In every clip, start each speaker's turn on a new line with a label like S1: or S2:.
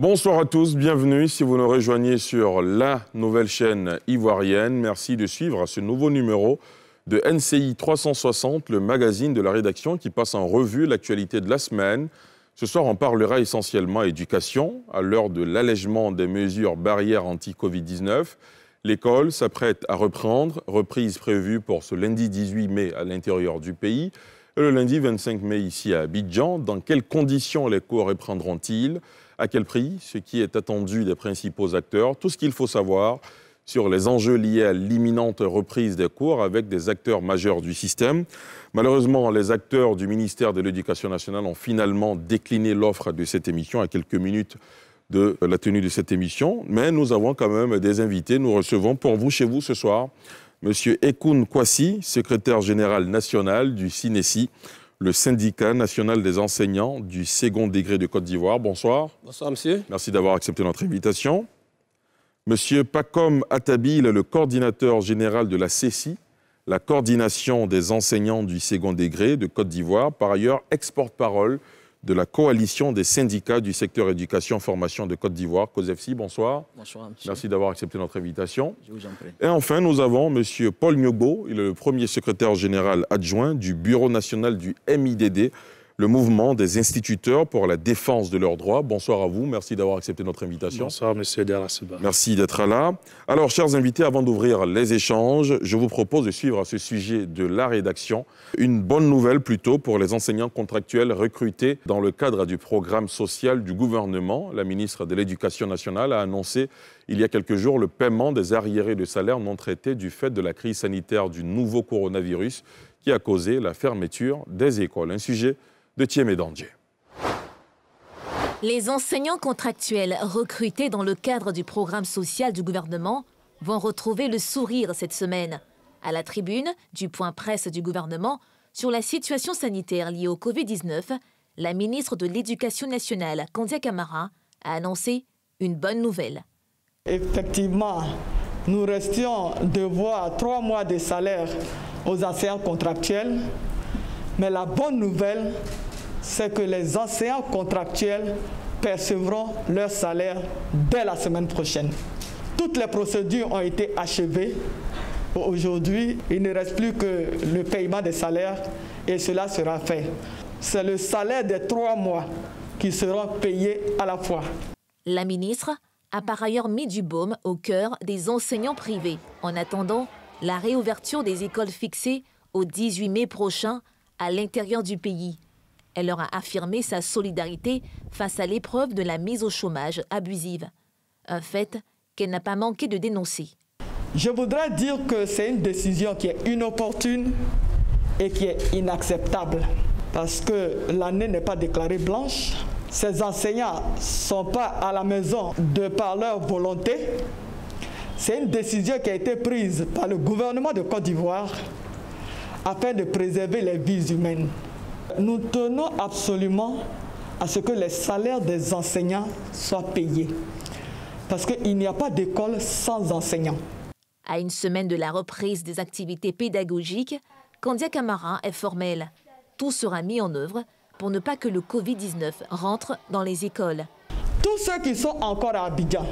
S1: Bonsoir à tous, bienvenue si vous nous rejoignez sur la nouvelle chaîne ivoirienne. Merci de suivre ce nouveau numéro de NCI 360, le magazine de la rédaction qui passe en revue l'actualité de la semaine. Ce soir, on parlera essentiellement éducation à l'heure de l'allègement des mesures barrières anti-Covid-19. L'école s'apprête à reprendre, reprise prévue pour ce lundi 18 mai à l'intérieur du pays et le lundi 25 mai ici à Abidjan. Dans quelles conditions les cours reprendront-ils? À quel prix Ce qui est attendu des principaux acteurs, tout ce qu'il faut savoir sur les enjeux liés à l'imminente reprise des cours avec des acteurs majeurs du système. Malheureusement, les acteurs du ministère de l'Éducation nationale ont finalement décliné l'offre de cette émission à quelques minutes de la tenue de cette émission. Mais nous avons quand même des invités. Nous recevons pour vous, chez vous, ce soir, M. Ekoun Kwasi, secrétaire général national du CINESI, le syndicat national des enseignants du second degré de Côte d'Ivoire. Bonsoir.
S2: Bonsoir, monsieur.
S1: Merci d'avoir accepté notre invitation. Monsieur Pacom Atabil, le coordinateur général de la CECI, la coordination des enseignants du second degré de Côte d'Ivoire, par ailleurs ex-porte-parole de la coalition des syndicats du secteur éducation-formation de Côte d'Ivoire, COSEFSI. Bonsoir.
S2: Bonsoir, monsieur.
S1: Merci d'avoir accepté notre invitation.
S2: Je vous en prie.
S1: Et enfin, nous avons M. Paul Nyobo, il est le premier secrétaire général adjoint du Bureau national du MIDD, le mouvement des instituteurs pour la défense de leurs droits. Bonsoir à vous, merci d'avoir accepté notre invitation.
S3: Bonsoir, monsieur Derasiba.
S1: Merci d'être là. Alors, chers invités, avant d'ouvrir les échanges, je vous propose de suivre à ce sujet de la rédaction une bonne nouvelle plutôt pour les enseignants contractuels recrutés dans le cadre du programme social du gouvernement. La ministre de l'Éducation nationale a annoncé il y a quelques jours le paiement des arriérés de salaire non traités du fait de la crise sanitaire du nouveau coronavirus qui a causé la fermeture des écoles. Un sujet de Thiem Dandier.
S4: Les enseignants contractuels recrutés dans le cadre du programme social du gouvernement vont retrouver le sourire cette semaine. À la tribune du point presse du gouvernement sur la situation sanitaire liée au Covid-19, la ministre de l'Éducation nationale, Kandia Camara, a annoncé une bonne nouvelle.
S5: Effectivement, nous restions de voir trois mois de salaire aux enseignants contractuels, mais la bonne nouvelle, c'est que les enseignants contractuels percevront leur salaire dès la semaine prochaine. Toutes les procédures ont été achevées. Aujourd'hui, il ne reste plus que le paiement des salaires et cela sera fait. C'est le salaire des trois mois qui seront payés à la fois.
S4: La ministre a par ailleurs mis du baume au cœur des enseignants privés en attendant la réouverture des écoles fixées au 18 mai prochain à l'intérieur du pays. Elle leur a affirmé sa solidarité face à l'épreuve de la mise au chômage abusive, un fait qu'elle n'a pas manqué de dénoncer.
S5: Je voudrais dire que c'est une décision qui est inopportune et qui est inacceptable parce que l'année n'est pas déclarée blanche. Ces enseignants ne sont pas à la maison de par leur volonté. C'est une décision qui a été prise par le gouvernement de Côte d'Ivoire afin de préserver les vies humaines. Nous tenons absolument à ce que les salaires des enseignants soient payés. Parce qu'il n'y a pas d'école sans enseignants.
S4: À une semaine de la reprise des activités pédagogiques, Candia Camara est formelle. Tout sera mis en œuvre pour ne pas que le Covid-19 rentre dans les écoles.
S5: Tous ceux qui sont encore à Abidjan,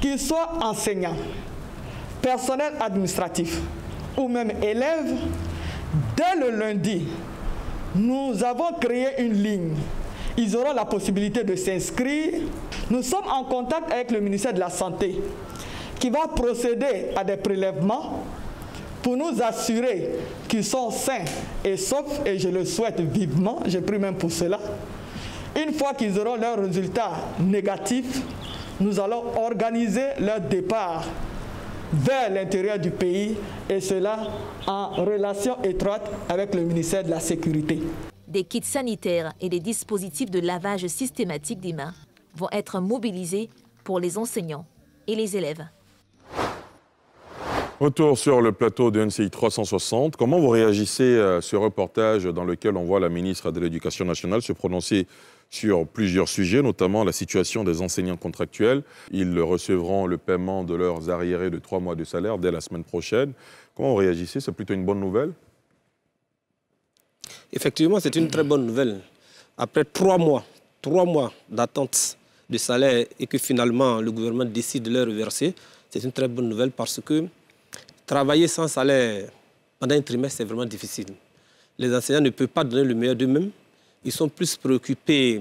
S5: qu'ils soient enseignants, personnel administratif ou même élèves, dès le lundi, nous avons créé une ligne. Ils auront la possibilité de s'inscrire. Nous sommes en contact avec le ministère de la Santé qui va procéder à des prélèvements pour nous assurer qu'ils sont sains et saufs, et je le souhaite vivement, j'ai pris même pour cela. Une fois qu'ils auront leurs résultats négatifs, nous allons organiser leur départ vers l'intérieur du pays et cela en relation étroite avec le ministère de la Sécurité.
S4: Des kits sanitaires et des dispositifs de lavage systématique des mains vont être mobilisés pour les enseignants et les élèves.
S1: Retour sur le plateau de NCI 360. Comment vous réagissez à ce reportage dans lequel on voit la ministre de l'Éducation nationale se prononcer sur plusieurs sujets, notamment la situation des enseignants contractuels. Ils recevront le paiement de leurs arriérés de trois mois de salaire dès la semaine prochaine. Comment vous réagissez? C'est plutôt une bonne nouvelle?
S2: Effectivement, c'est une très bonne nouvelle. Après trois mois, trois mois d'attente de salaire et que finalement le gouvernement décide de leur reverser, c'est une très bonne nouvelle parce que travailler sans salaire pendant un trimestre, c'est vraiment difficile. Les enseignants ne peuvent pas donner le meilleur d'eux-mêmes. Ils sont plus préoccupés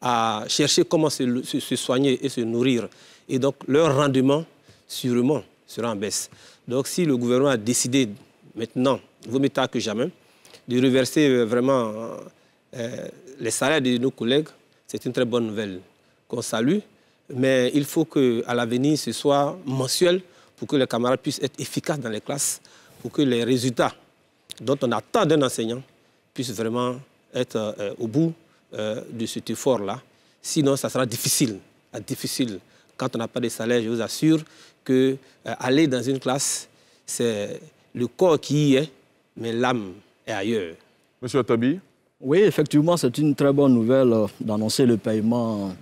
S2: à chercher comment se, soigner et se nourrir. Et donc, leur rendement, sûrement, sera en baisse. Donc, si le gouvernement a décidé maintenant, vaut mieux tard que jamais, de reverser euh, vraiment euh, les salaires de nos collègues, c'est une très bonne nouvelle qu'on salue. Mais il faut qu'à l'avenir, ce soit mensuel pour que les camarades puissent être efficaces dans les classes, pour que les résultats dont on attend d'un enseignant puissent vraiment être euh, au bout de cet effort-là. Sinon, ça sera difficile, difficile. Quand on n'a pas de salaire, je vous assure que aller dans une classe, c'est le corps qui y est, mais l'âme est ailleurs.
S1: Monsieur Atabi
S3: Oui, effectivement, c'est une très bonne nouvelle euh, d'annoncer le paiement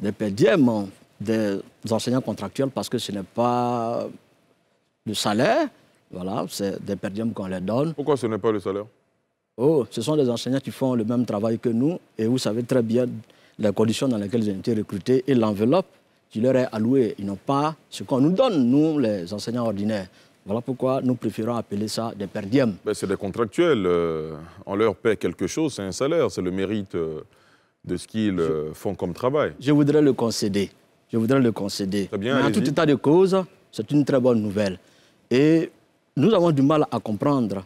S3: des PDM des enseignants contractuels parce que ce n'est pas le salaire, voilà, c'est des PDM qu'on leur donne.
S1: Pourquoi ce n'est pas le salaire?
S3: Oh, ce sont des enseignants qui font le même travail que nous et vous savez très bien les conditions dans lesquelles ils ont été recrutés et l'enveloppe qui leur est allouée. Ils n'ont pas ce qu'on nous donne, nous, les enseignants ordinaires. Voilà pourquoi nous préférons appeler ça des perdièmes.
S1: Ben, c'est des contractuels. Euh, on leur paie quelque chose, c'est un salaire, c'est le mérite euh, de ce qu'ils euh, font comme travail.
S3: Je voudrais le concéder. Je voudrais le concéder.
S1: Très bien,
S3: Mais en tout état de cause, c'est une très bonne nouvelle. Et nous avons du mal à comprendre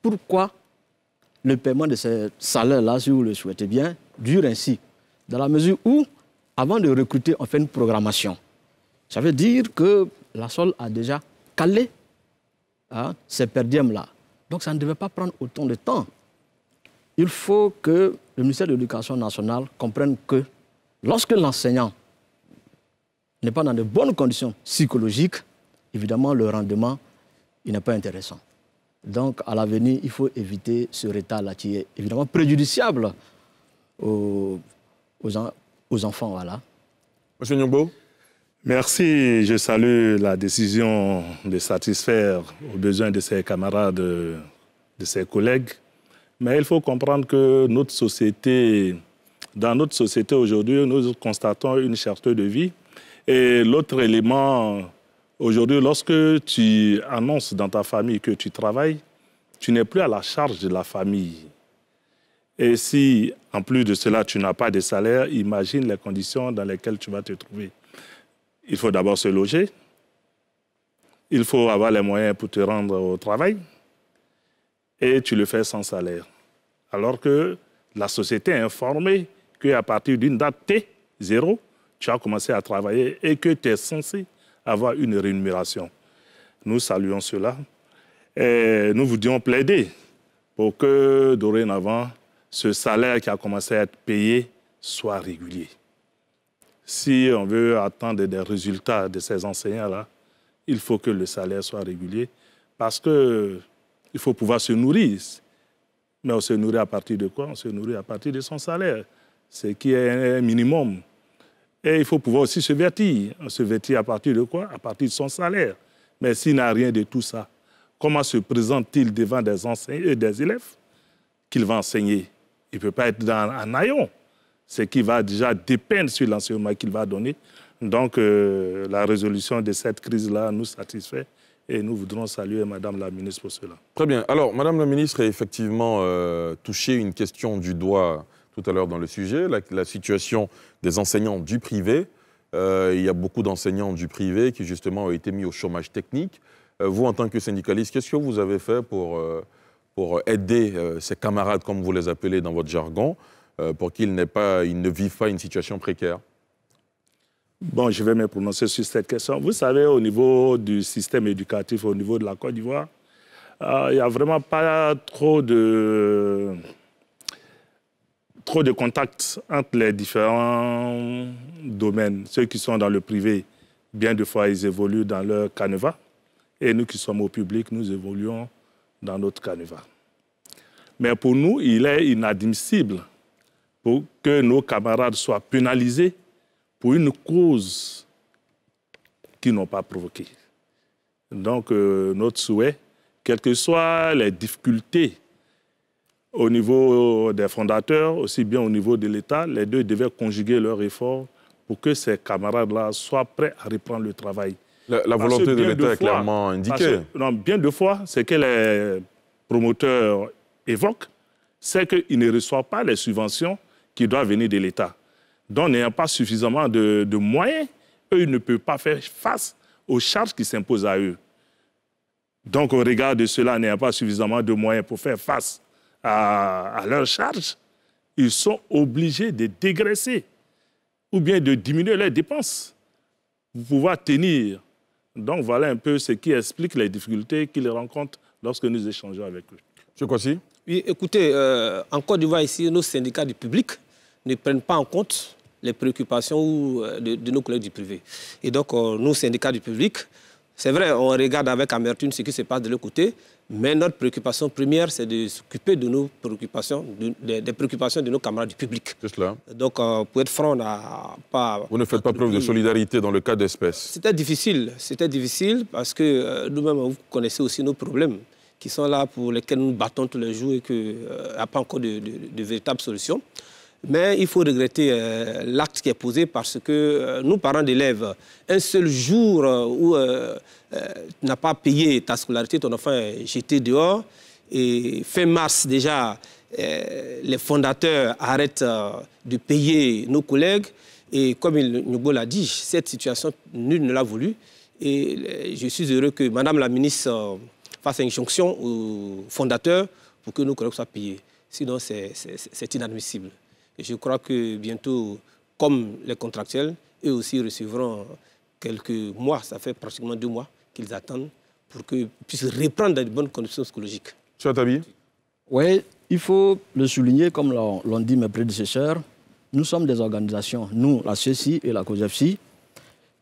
S3: pourquoi le paiement de ces salaires-là, si vous le souhaitez bien, dure ainsi. Dans la mesure où, avant de recruter, on fait une programmation. Ça veut dire que la SOL a déjà calé hein, ces perdièmes-là. Donc ça ne devait pas prendre autant de temps. Il faut que le ministère de l'Éducation nationale comprenne que lorsque l'enseignant n'est pas dans de bonnes conditions psychologiques, évidemment, le rendement n'est pas intéressant. Donc, à l'avenir, il faut éviter ce retard-là qui est évidemment préjudiciable aux, aux, enfants. Voilà.
S1: Monsieur Nyongbo
S6: Merci. Je salue la décision de satisfaire aux besoins de ses camarades, de ses collègues. Mais il faut comprendre que notre société, dans notre société aujourd'hui, nous constatons une cherté de vie. Et l'autre élément, aujourd'hui, lorsque tu annonces dans ta famille que tu travailles, tu n'es plus à la charge de la famille. Et si, en plus de cela, tu n'as pas de salaire, imagine les conditions dans lesquelles tu vas te trouver il faut d'abord se loger, il faut avoir les moyens pour te rendre au travail, et tu le fais sans salaire. Alors que la société est informée qu'à partir d'une date T, zéro, tu as commencé à travailler et que tu es censé avoir une rémunération. Nous saluons cela. Et nous voulions plaider pour que dorénavant, ce salaire qui a commencé à être payé soit régulier si on veut attendre des résultats de ces enseignants-là, il faut que le salaire soit régulier parce qu'il faut pouvoir se nourrir. Mais on se nourrit à partir de quoi? On se nourrit à partir de son salaire, ce qui est un minimum. Et il faut pouvoir aussi se vêtir. Se vêtit à partir de quoi? À partir de son salaire. Mais s'il n'a rien de tout ça, comment se présente-t-il devant des et des élèves qu'il va enseigner? Il ne peut pas être dans un haillon ce qui va déjà dépendre sur l'enseignement qu'il va donner. Donc, euh, la résolution de cette crise-là nous satisfait et nous voudrons saluer Madame la ministre pour cela.
S1: Très bien. Alors, Madame la ministre a effectivement euh, touché une question du doigt tout à l'heure dans le sujet, la, situation des enseignants du privé. Euh, il y a beaucoup d'enseignants du privé qui, justement, ont été mis au chômage technique. vous, en tant que syndicaliste, qu'est-ce que vous avez fait pour, pour aider ces camarades, comme vous les appelez dans votre jargon, euh, pour qu'ils pas, ne vivent pas une situation précaire?
S6: Bon, je vais me prononcer sur cette question. Vous savez, au niveau du système éducatif, au niveau de la Côte d'Ivoire, euh, il n'y a vraiment pas trop de, trop de contacts entre les différents domaines. Ceux qui sont dans le privé, bien des fois, ils évoluent dans leur canevas. Et nous qui sommes au public, nous évoluons dans notre canevas. Mais pour nous, il est inadmissible que nos camarades soient pénalisés pour une cause qu'ils n'ont pas provoquée. Donc, euh, notre souhait, quelles que soient les difficultés au niveau des fondateurs, aussi bien au niveau de l'État, les deux devaient conjuguer leurs efforts pour que ces camarades-là soient prêts à reprendre le travail.
S1: La, volonté de l'État est clairement indiquée.
S6: non, bien de fois, ce que les promoteurs évoquent, c'est qu'ils ne reçoivent pas les subventions qui doivent venir de l'État. Donc, n'ayant pas suffisamment de, moyens, eux, ils ne peuvent pas faire face aux charges qui s'imposent à eux. Donc, au regard de cela, n'ayant pas suffisamment de moyens pour faire face à, à leurs charges, ils sont obligés de dégraisser ou bien de diminuer leurs dépenses pour pouvoir tenir. Donc, voilà un peu ce qui explique les difficultés qu'ils rencontrent lorsque nous échangeons avec eux.
S1: C'est quoi si
S2: Oui, écoutez, euh, en Côte d'Ivoire, ici, nos syndicats du public ne prennent pas en compte les préoccupations euh, de, nos collègues du privé. Et donc, euh, nous, syndicats du public, c'est vrai, on regarde avec amertume ce qui se passe de l'autre côté, mais notre préoccupation première, c'est de s'occuper de nos préoccupations, des préoccupations de nos camarades du public.
S1: C'est cela.
S2: Donc, euh, pour être franc, on n'a pas...
S1: Vous ne faites pas preuve de solidarité dans le cas d'espèces
S2: C'était difficile. C'était difficile parce que nous-mêmes, vous connaissez aussi nos problèmes qui sont là pour lesquels nous battons tous les jours et qu'il n'y a pas encore de, de, de véritables solutions. Mais il faut regretter euh, l'acte qui est posé parce que euh, nous, parents d'élèves, un seul jour euh, où tu n'as pas payé ta scolarité, ton enfant est jeté dehors. Et fin mars, déjà, les fondateurs arrêtent de payer nos collègues. Et comme Nugo l'a dit, cette situation, nul ne l'a voulu. Et je suis heureux que Madame la ministre fasse une injonction aux fondateurs pour que nos collègues soient payés. Sinon, c'est inadmissible. Et je crois que bientôt, comme les contractuels, eux aussi recevront quelques mois, ça fait pratiquement deux mois qu'ils attendent pour qu'ils puissent reprendre dans de bonnes conditions psychologiques.
S1: Tu as ta vie
S3: Oui, il faut le souligner, comme l'ont dit mes prédécesseurs, nous sommes des organisations, nous, la CECI et la COGEFCI,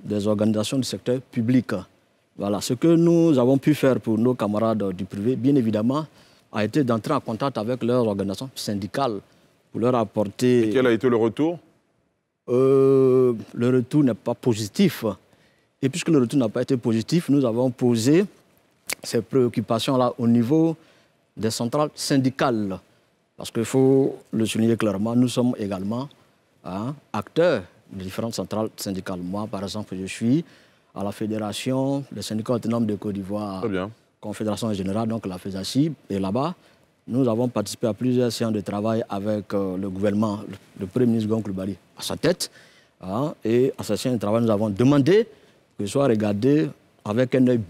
S3: des organisations du secteur public. Voilà, ce que nous avons pu faire pour nos camarades du privé, bien évidemment, a été d'entrer en contact avec leurs organisations syndicales leur apporter...
S1: Et quel a été le retour?
S3: Euh, Le retour n'est pas positif. Et puisque le retour n'a pas été positif, nous avons posé ces préoccupations-là au niveau des centrales syndicales. Parce qu'il faut le souligner clairement, nous sommes également hein, acteurs de différentes centrales syndicales. Moi, par exemple, je suis à la Fédération des syndicats autonomes de Côte d'Ivoire, Confédération générale, donc la FESACI, et là-bas, nous avons participé à plusieurs séances de travail avec euh, le gouvernement, le, Premier ministre Bali à sa tête. Hein, et à ces séances de travail, nous avons demandé que soit regardé avec un œil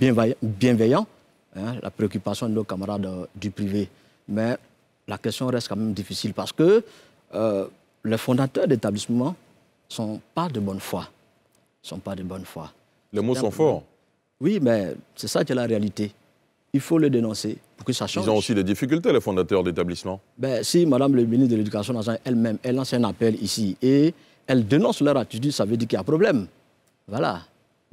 S3: bienveillant, hein, la préoccupation de nos camarades euh, du privé. Mais la question reste quand même difficile parce que euh, les fondateurs d'établissements ne sont pas de bonne foi. sont pas de bonne foi.
S1: Les mots sont forts.
S3: Oui, mais c'est ça qui est la réalité il faut le dénoncer pour que ça change.
S1: Ils ont aussi des difficultés, les fondateurs d'établissements.
S3: Ben, si Madame le ministre de l'Éducation nationale elle-même, elle lance un appel ici et elle dénonce leur attitude, ça veut dire qu'il y a problème. Voilà.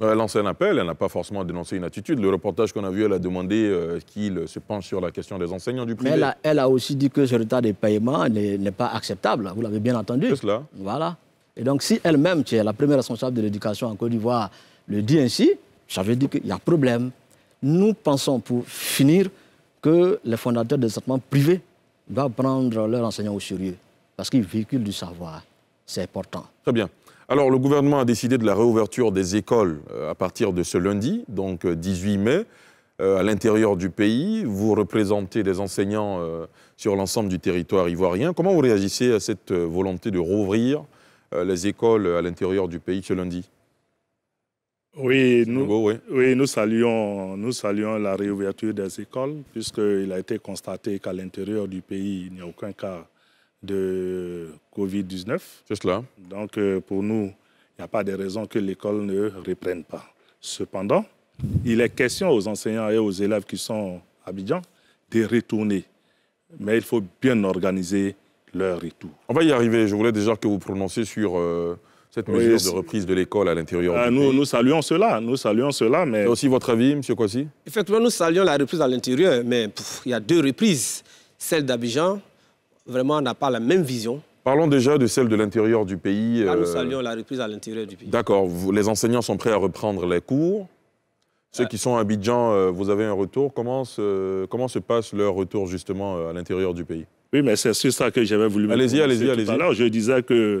S1: Elle lance un appel, elle n'a pas forcément dénoncé une attitude. Le reportage qu'on a vu, elle a demandé euh, qu'il se penche sur la question des enseignants du privé.
S3: Mais elle a, aussi dit que ce retard des paiements n'est pas acceptable. Vous l'avez bien entendu.
S1: C'est cela.
S3: Voilà. Et donc, si elle-même, qui est la première responsable de l'éducation en Côte d'Ivoire, le dit ainsi, ça veut dire qu'il y a problème nous pensons, pour finir, que les fondateurs des traitements privés doivent prendre leurs enseignants au sérieux, parce qu'ils véhiculent du savoir. C'est important.
S1: Très bien. Alors, le gouvernement a décidé de la réouverture des écoles euh, à partir de ce lundi, donc 18 euh, mai, euh, à l'intérieur du pays. Vous représentez des enseignants sur l'ensemble du territoire ivoirien. Comment vous réagissez à cette volonté de rouvrir les écoles à l'intérieur du pays ce lundi?
S6: Oui nous, oui. nous, saluons, nous saluons la réouverture des écoles, puisqu'il a été constaté qu'à l'intérieur du pays, il n'y a aucun cas de Covid-19.
S1: C'est cela.
S6: Donc, euh, pour nous, il n'y a pas de raison que l'école ne reprenne pas. Cependant, il est question aux enseignants et aux élèves qui sont à Abidjan de retourner. Mais il faut bien organiser leur retour.
S1: On va y arriver. Je voulais déjà que vous prononciez sur... Euh, cette mesure de reprise de l'école à l'intérieur ah,
S6: nous, Nous saluons cela, nous saluons cela, mais...
S1: C'est aussi votre avis, M. Kwasi?
S2: Effectivement, nous saluons la reprise à l'intérieur, mais il y a deux reprises. Celle d'Abidjan, vraiment, n'a pas la même vision.
S1: Parlons déjà de celle de l'intérieur du pays.
S2: Là, nous euh, saluons la reprise à l'intérieur du pays.
S1: D'accord. Les enseignants sont prêts à reprendre les cours. Ceux qui sont à Abidjan, euh, vous avez un retour. Comment se, comment se passe leur retour justement à l'intérieur du pays?
S6: Oui, mais c'est sur ça que j'avais voulu
S1: Allez-y, allez-y, allez-y.
S6: Alors, je disais que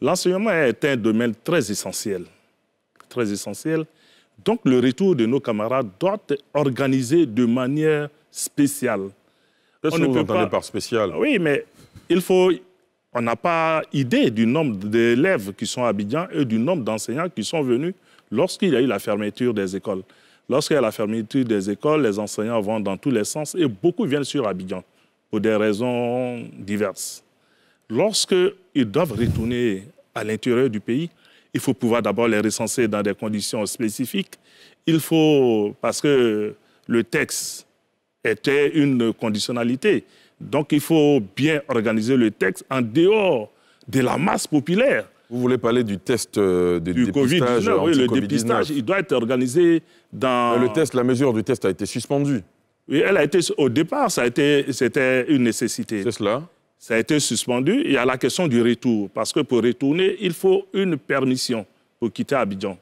S6: l'enseignement est un domaine très essentiel. Très essentiel. Donc, le retour de nos camarades doit être organisé de manière spéciale.
S1: Qu'est-ce que vous entendez par spécial
S6: Oui, mais il faut. On n'a pas idée du nombre d'élèves qui sont à Abidjan et du nombre d'enseignants qui sont venus lorsqu'il y a eu la fermeture des écoles. Lorsqu'il y a la fermeture des écoles, les enseignants vont dans tous les sens et beaucoup viennent sur Abidjan pour des raisons diverses. Lorsqu'ils doivent retourner à l'intérieur du pays, il faut pouvoir d'abord les recenser dans des conditions spécifiques. Il faut, parce que le texte était une conditionnalité, donc il faut bien organiser le texte en dehors de la masse populaire.
S1: Vous voulez parler du test euh, de
S6: du
S1: dépistage
S6: COVID-19, oui, le
S1: anti-Covid-19?
S6: dépistage, il doit être organisé dans...
S1: Mais Le test, la mesure du test a été suspendue.
S6: Oui, elle a été, au départ, ça a été, c'était une nécessité.
S1: C'est cela
S6: Ça a été suspendu. Il y a la question du retour. Parce que pour retourner, il faut une permission pour quitter Abidjan.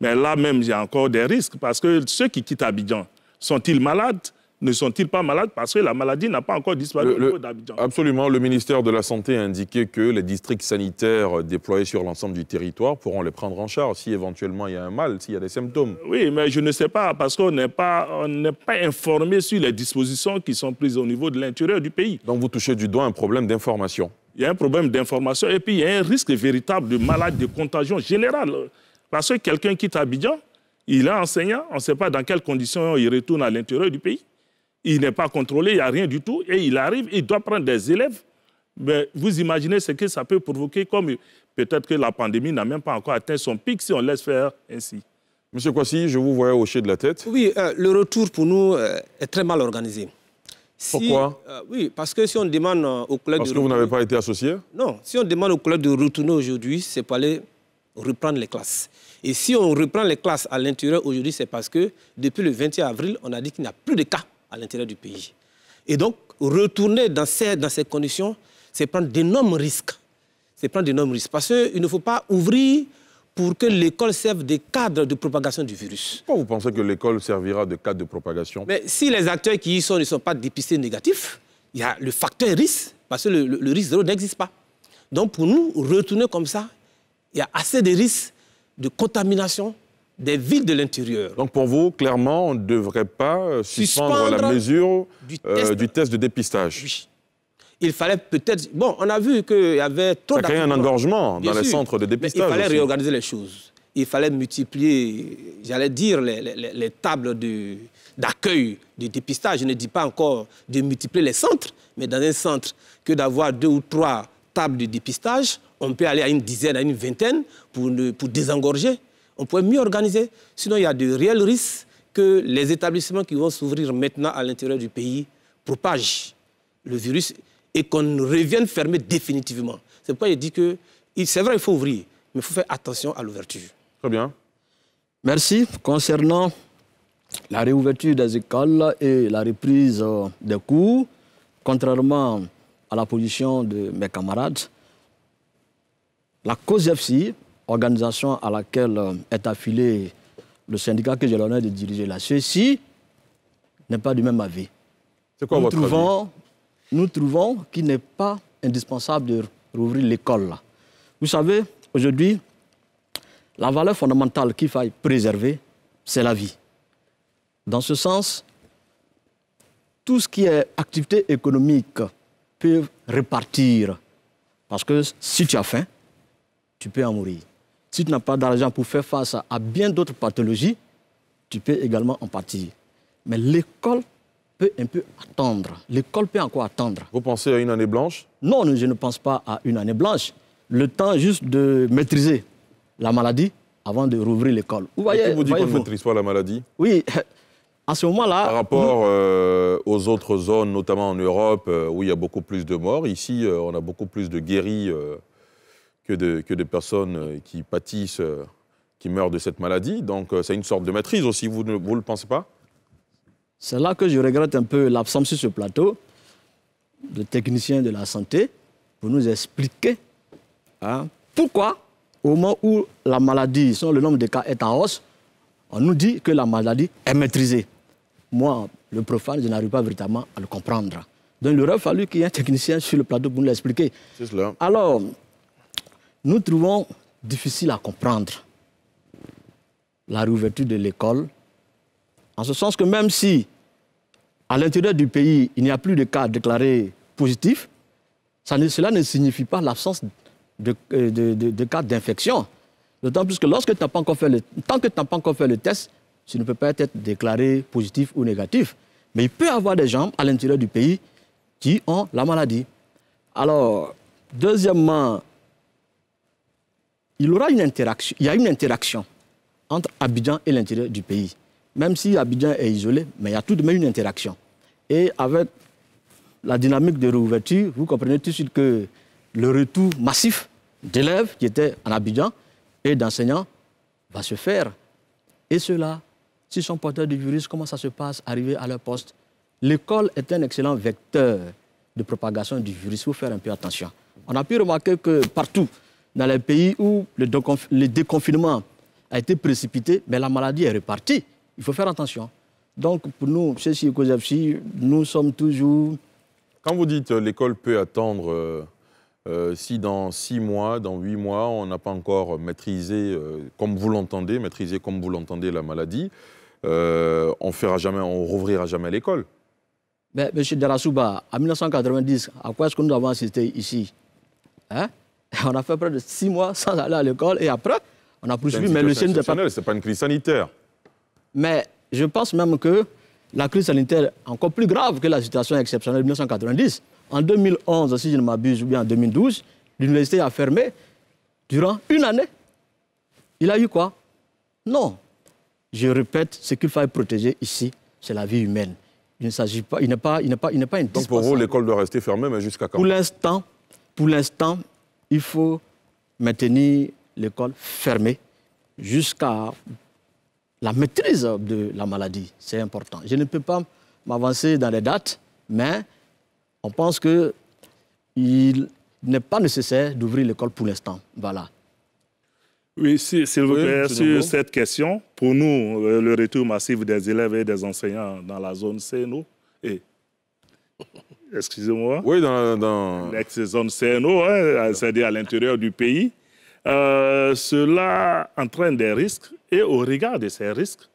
S6: Mais là même, il y a encore des risques. Parce que ceux qui quittent Abidjan, sont-ils malades? Ne sont-ils pas malades Parce que la maladie n'a pas encore disparu
S1: Le-
S6: au niveau d'Abidjan?
S1: Absolument. Le ministère de la Santé a indiqué que les districts sanitaires déployés sur l'ensemble du territoire pourront les prendre en charge si éventuellement il y a un mal, s'il y a des symptômes.
S6: Oui, mais je ne sais pas, parce qu'on n'est pas, on pas informé sur les dispositions qui sont prises au niveau de l'intérieur du pays.
S1: Donc vous touchez du doigt un problème d'information.
S6: Il y a un problème d'information et puis il y a un risque véritable de maladie, de contagion générale. Parce que quelqu'un quitte Abidjan, il est enseignant, on ne sait pas dans quelles conditions il retourne à l'intérieur du pays. Il n'est pas contrôlé, il n'y a rien du tout. Et il arrive, il doit prendre des élèves. Mais vous imaginez ce que ça peut provoquer, comme peut-être que la pandémie n'a même pas encore atteint son pic si on laisse faire ainsi.
S1: Monsieur Kwasi, je vous voyais hocher de la tête.
S2: Oui, euh, le retour pour nous euh, est très mal organisé. Si-
S1: Pourquoi
S2: euh, Oui, parce que si on demande aux collègues
S1: Parce
S2: de
S1: que vous
S2: retourner-
S1: n'avez pas été associé
S2: Non, si on demande aux collègues de retourner aujourd'hui, c'est pour aller reprendre les classes. Et si on reprend les classes à l'intérieur aujourd'hui, c'est parce que depuis le 21 avril, on a dit qu'il n'y a plus de cas à l'intérieur du pays. Et donc, retourner dans ces, dans ces conditions, c'est prendre d'énormes risques. C'est prendre d'énormes risques. Parce qu'il ne faut pas ouvrir pour que l'école serve de cadre de propagation du virus.
S1: Pourquoi vous pensez que l'école servira de cadre de propagation?
S2: Mais si les acteurs qui y sont ne sont pas dépistés négatifs, il y a le facteur risque, parce que le, le- le risque zéro n'existe pas. Donc pour nous, retourner comme ça, il y a assez de risques de contamination des villes de l'intérieur.
S1: Donc pour vous, clairement, on ne devrait pas euh, suspendre,
S2: Suspendre
S1: la mesure
S2: du
S1: euh,
S2: test.
S1: du test de dépistage.
S2: Oui. Il fallait peut-être... Bon, on a vu qu'il y avait trop
S1: Ça crée un engorgement dans les centres de dépistage.
S2: il fallait
S1: aussi.
S2: réorganiser les choses. Il fallait multiplier, j'allais dire, les, les- les tables de- d'accueil, de, dépistage. Je ne dis pas encore de multiplier les centres, mais dans un centre, que d'avoir deux ou trois tables de dépistage, on peut aller à une dizaine, à une vingtaine pour, ne- pour désengorger. On pourrait mieux organiser. Sinon, il y a de réels risques que les établissements qui vont s'ouvrir maintenant à l'intérieur du pays propagent le virus et qu'on revienne fermer définitivement. C'est pourquoi il dit que c'est vrai, il faut ouvrir, mais il faut faire attention à l'ouverture.
S1: Très bien.
S3: Merci. Concernant la réouverture des écoles et la reprise euh, des cours, contrairement à la position de mes camarades, la cause FCI, organisation à laquelle euh, est affilié le syndicat que j'ai l'honneur de diriger, la CECI, n'est pas du même avis.
S1: C'est quoi
S3: nous
S1: votre avis?
S3: Trouvons, nous trouvons qu'il n'est pas indispensable de rouvrir l'école. là. Vous savez, aujourd'hui, la valeur fondamentale qu'il faille préserver, c'est la vie. Dans ce sens, tout ce qui est activité économique peut repartir. Parce que si tu as faim, tu peux en mourir. Si tu n'as pas d'argent pour faire face à- bien d'autres pathologies, tu peux également en partir. Mais l'école peut un peu attendre. L'école peut encore attendre.
S1: Vous pensez à une année blanche?
S3: Non, je ne pense pas à une année blanche. Le temps juste de maîtriser la maladie avant de rouvrir l'école. Vous voyez,
S1: vous dit qu'on ne maîtrise pas la maladie?
S3: Oui, à ce moment-là.
S1: Par rapport euh, aux autres zones, notamment en Europe, euh, où il y a beaucoup plus de morts, ici, euh, on a beaucoup plus de guéris que, de, que de personnes euh, qui pâtissent, euh, qui meurent de cette maladie. Donc, euh, c'est une sorte de maîtrise aussi, vous ne vous le pensez pas?
S3: C'est là que je regrette un peu l'absence sur ce plateau de techniciens de la santé pour nous expliquer hein, pourquoi, au moment où la maladie, sinon le nombre de cas est en hausse, on nous dit que la maladie est maîtrisée. Moi, le profane, je n'arrive pas véritablement à le comprendre. Donc il aurait fallu qu'il y ait un technicien sur le plateau pour nous l'expliquer.
S1: C'est cela.
S3: Alors, nous trouvons difficile à comprendre la réouverture de l'école, en ce sens que même si à l'intérieur du pays, il n'y a plus de cas déclarés positifs, cela ne signifie pas l'absence de, euh, de- cas d'infection. D'autant plus que lorsque tu pas encore fait le, tant que tu n'as pas encore fait le test, tu ne peux pas être déclaré positif ou négatif. Mais il peut y avoir des gens à l'intérieur du pays qui ont la maladie. Alors, deuxièmement, il, aura une interaction, il y a une interaction entre Abidjan et l'intérieur du pays. Même si Abidjan est isolé, mais il y a tout de même une interaction. Et avec la dynamique de réouverture, vous comprenez tout de suite que le retour massif d'élèves qui étaient en Abidjan et d'enseignants va se faire. Et ceux-là, s'ils sont porteurs du virus, comment ça se passe arriver à leur poste? L'école est un excellent vecteur de propagation du virus. Il faut faire un peu attention. On a pu remarquer que partout, dans les pays où le, déconf- le déconfinement a été précipité, mais la maladie est repartie. Il faut faire attention. Donc, pour nous, chez CIECOSEFSI, nous sommes toujours
S1: Quand vous dites euh, l'école peut attendre, euh, euh, si dans six mois, dans huit mois, on n'a pas encore maîtrisé, euh, comme vous l'entendez, maîtrisé comme vous l'entendez la maladie, on fera jamais, on rouvrira jamais l'école.
S3: Mais, Monsieur Darasouba, en 1990, à quoi est-ce que nous avons assisté ici Hein? On a fait près de six mois sans aller à l'école et après, on a poursuivi,
S1: une
S3: mais le ciel n'est pas.
S1: c'est pas une crise sanitaire.
S3: Mais je pense même que la crise sanitaire est encore plus grave que la situation exceptionnelle de 1990. En 2011, si je ne m'abuse, ou bien en 2012, l'université a fermé durant une année. Il a eu quoi? Non. Je répète, ce qu'il faut protéger ici, c'est la vie humaine. Il ne s'agit pas, il n'est pas, il n'est pas, il n'est pas
S1: Donc pour vous, l'école doit rester fermée, mais jusqu'à quand?
S3: Pour l'instant, pour l'instant, il faut maintenir l'école fermée jusqu'à la maîtrise de la maladie. C'est important. Je ne peux pas m'avancer dans les dates, mais on pense que il n'est pas nécessaire d'ouvrir l'école pour l'instant. Voilà.
S6: Oui, si- s'il vous plaît, sur cette question, pour nous, le retour massif des élèves et des enseignants dans la zone CNO, et, excusez-moi,
S1: Oui, dans, dans-
S6: l'ex-zone CNO, hein, c'est-à-dire à l'intérieur du pays, euh, cela entraîne des risques. Et au regard de ces risques,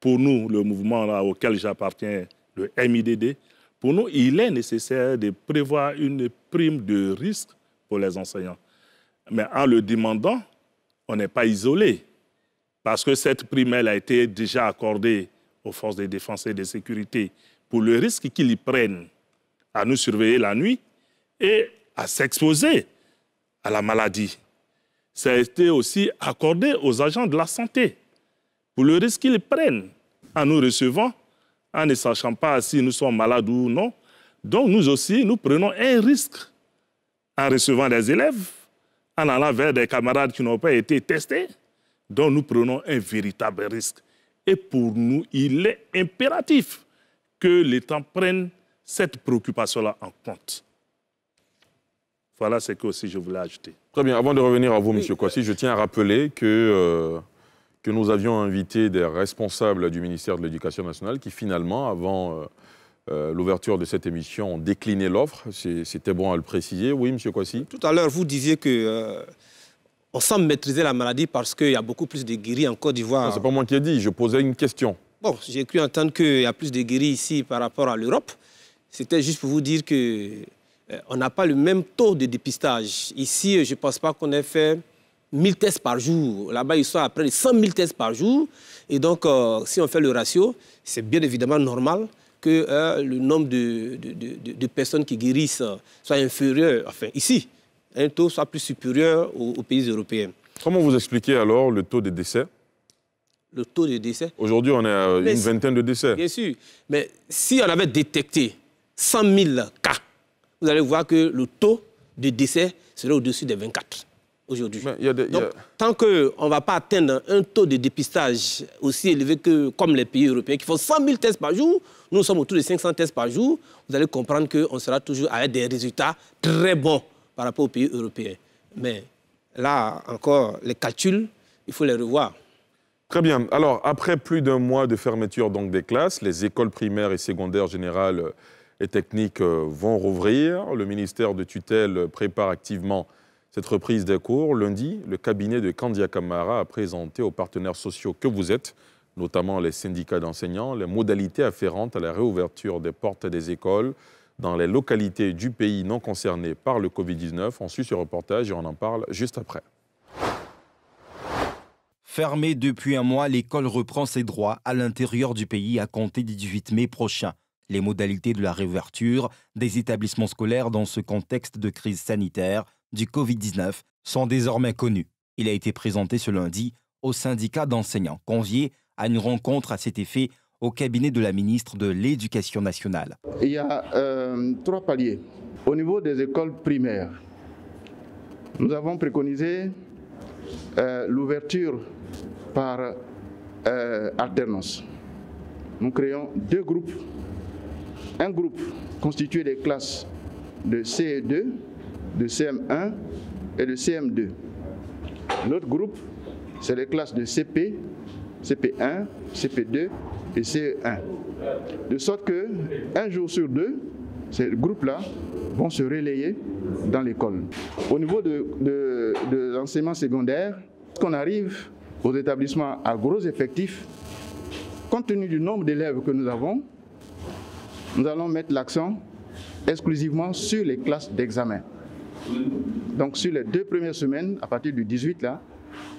S6: pour nous, le mouvement là, auquel j'appartiens, le MIDD, pour nous, il est nécessaire de prévoir une prime de risque pour les enseignants. Mais en le demandant, on n'est pas isolé. Parce que cette prime, elle a été déjà accordée aux forces de défense et de sécurité pour le risque qu'ils y prennent à nous surveiller la nuit et à s'exposer à la maladie. Ça a été aussi accordé aux agents de la santé pour le risque qu'ils prennent en nous recevant, en ne sachant pas si nous sommes malades ou non. Donc nous aussi, nous prenons un risque en recevant des élèves, en allant vers des camarades qui n'ont pas été testés. Donc nous prenons un véritable risque. Et pour nous, il est impératif que l'État prenne cette préoccupation-là en compte. Voilà ce que aussi je voulais ajouter.
S1: Très bien. Avant de revenir à vous, Monsieur Kwasi, je tiens à rappeler que, euh, que nous avions invité des responsables du ministère de l'Éducation nationale qui, finalement, avant euh, euh, l'ouverture de cette émission, ont décliné l'offre. C'était bon à le préciser. Oui, Monsieur Kwasi?
S2: Tout à l'heure, vous disiez que euh, on semble maîtriser la maladie parce qu'il y a beaucoup plus de guéris en Côte d'Ivoire.
S1: C'est pas moi qui ai dit, je posais une question.
S2: Bon, j'ai cru entendre qu'il y a plus de guéris ici par rapport à l'Europe. C'était juste pour vous dire que euh, on n'a pas le même taux de dépistage. Ici, euh, je ne pense pas qu'on ait fait 1000 tests par jour. Là-bas, ils sont à près de 100 000 tests par jour. Et donc, euh, si on fait le ratio, c'est bien évidemment normal que euh, le nombre de, de- de- de- de personnes qui guérissent soit inférieur, enfin ici, un taux soit plus supérieur aux, aux pays européens.
S1: Comment vous expliquez alors le taux de décès?
S2: Le taux de décès?
S1: Aujourd'hui, on est à une vingtaine de décès.
S2: Bien sûr. Mais si on avait détecté 100 000 cas, vous allez voir que le taux de décès serait au-dessus des 24 aujourd'hui. Donc, tant qu'on ne va pas atteindre un taux de dépistage aussi élevé que comme les pays européens qui font 100 000 tests par jour, nous sommes autour de 500 tests par jour, vous allez comprendre qu'on sera toujours avec des résultats très bons par rapport aux pays européens. Mais là encore, les calculs, il faut les revoir.
S1: Très bien. Alors, après plus d'un mois de fermeture donc, des classes, les écoles primaires et secondaires générales Les techniques euh, vont rouvrir. Le ministère de tutelle prépare activement cette reprise des cours. Lundi, le cabinet de Candia Camara a présenté aux partenaires sociaux que vous êtes, notamment les syndicats d'enseignants, les modalités afférentes à la réouverture des portes des écoles dans les localités du pays non concernées par le Covid-19. On suit ce reportage et on en parle juste après.
S7: Fermée depuis un mois, l'école reprend ses droits à l'intérieur du pays à compter du 18 mai prochain. Les modalités de la réouverture des établissements scolaires dans ce contexte de crise sanitaire du Covid-19 sont désormais connues. Il a été présenté ce lundi au syndicat d'enseignants, conviés à une rencontre à cet effet au cabinet de la ministre de l'Éducation nationale.
S8: Il y a euh, trois paliers. Au niveau des écoles primaires, nous avons préconisé euh, l'ouverture par euh, alternance. Nous créons deux groupes. Un groupe constitué des classes de CE2, de CM1 et de CM2. L'autre groupe, c'est les classes de CP, CP1, CP2 et CE1. De sorte que un jour sur deux, ces groupes-là vont se relayer dans l'école. Au niveau de, de l'enseignement secondaire, qu'on arrive aux établissements à gros effectifs, compte tenu du nombre d'élèves que nous avons, nous allons mettre l'accent exclusivement sur les classes d'examen. Donc sur les deux premières semaines, à partir du 18 là,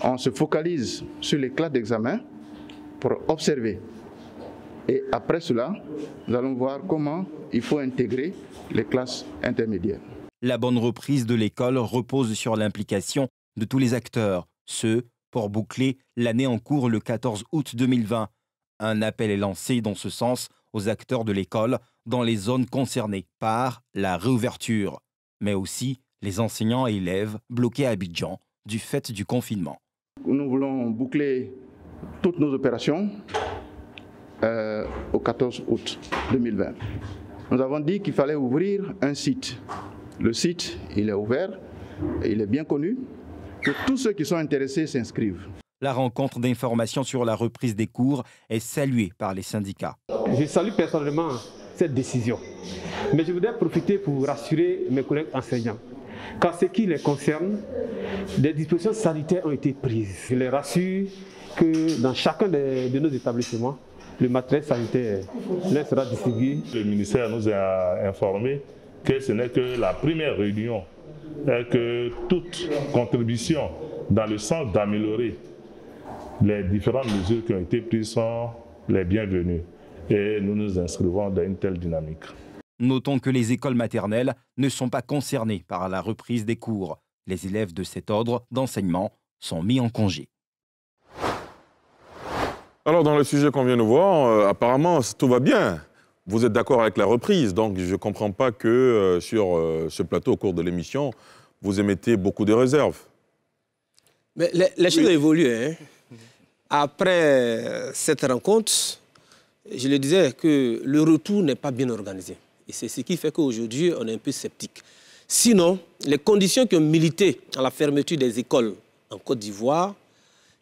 S8: on se focalise sur les classes d'examen pour observer. Et après cela, nous allons voir comment il faut intégrer les classes intermédiaires.
S7: La bonne reprise de l'école repose sur l'implication de tous les acteurs, ceux pour boucler l'année en cours le 14 août 2020. Un appel est lancé dans ce sens aux acteurs de l'école dans les zones concernées par la réouverture, mais aussi les enseignants et élèves bloqués à Abidjan du fait du confinement.
S8: Nous voulons boucler toutes nos opérations euh, au 14 août 2020. Nous avons dit qu'il fallait ouvrir un site. Le site, il est ouvert, il est bien connu, que tous ceux qui sont intéressés s'inscrivent.
S7: La rencontre d'information sur la reprise des cours est saluée par les syndicats.
S9: Je salue personnellement cette décision. Mais je voudrais profiter pour rassurer mes collègues enseignants. Car ce qui les concerne, des dispositions sanitaires ont été prises. Je les rassure que dans chacun de, nos établissements, le matériel sanitaire leur sera distribué.
S6: Le ministère nous a informé que ce n'est que la première réunion et que toute contribution dans le sens d'améliorer les différentes mesures qui ont été prises sont les bienvenues. Et nous nous inscrivons dans une telle dynamique.
S7: Notons que les écoles maternelles ne sont pas concernées par la reprise des cours. Les élèves de cet ordre d'enseignement sont mis en congé.
S1: Alors, dans le sujet qu'on vient de voir, euh, apparemment, tout va bien. Vous êtes d'accord avec la reprise, donc je ne comprends pas que euh, sur euh, ce plateau, au cours de l'émission, vous émettez beaucoup de réserves.
S2: Mais les, choses évolué. Hein. Après cette rencontre, je le disais que le retour n'est pas bien organisé. Et c'est ce qui fait qu'aujourd'hui, on est un peu sceptique. Sinon, les conditions qui ont milité à la fermeture des écoles en Côte d'Ivoire,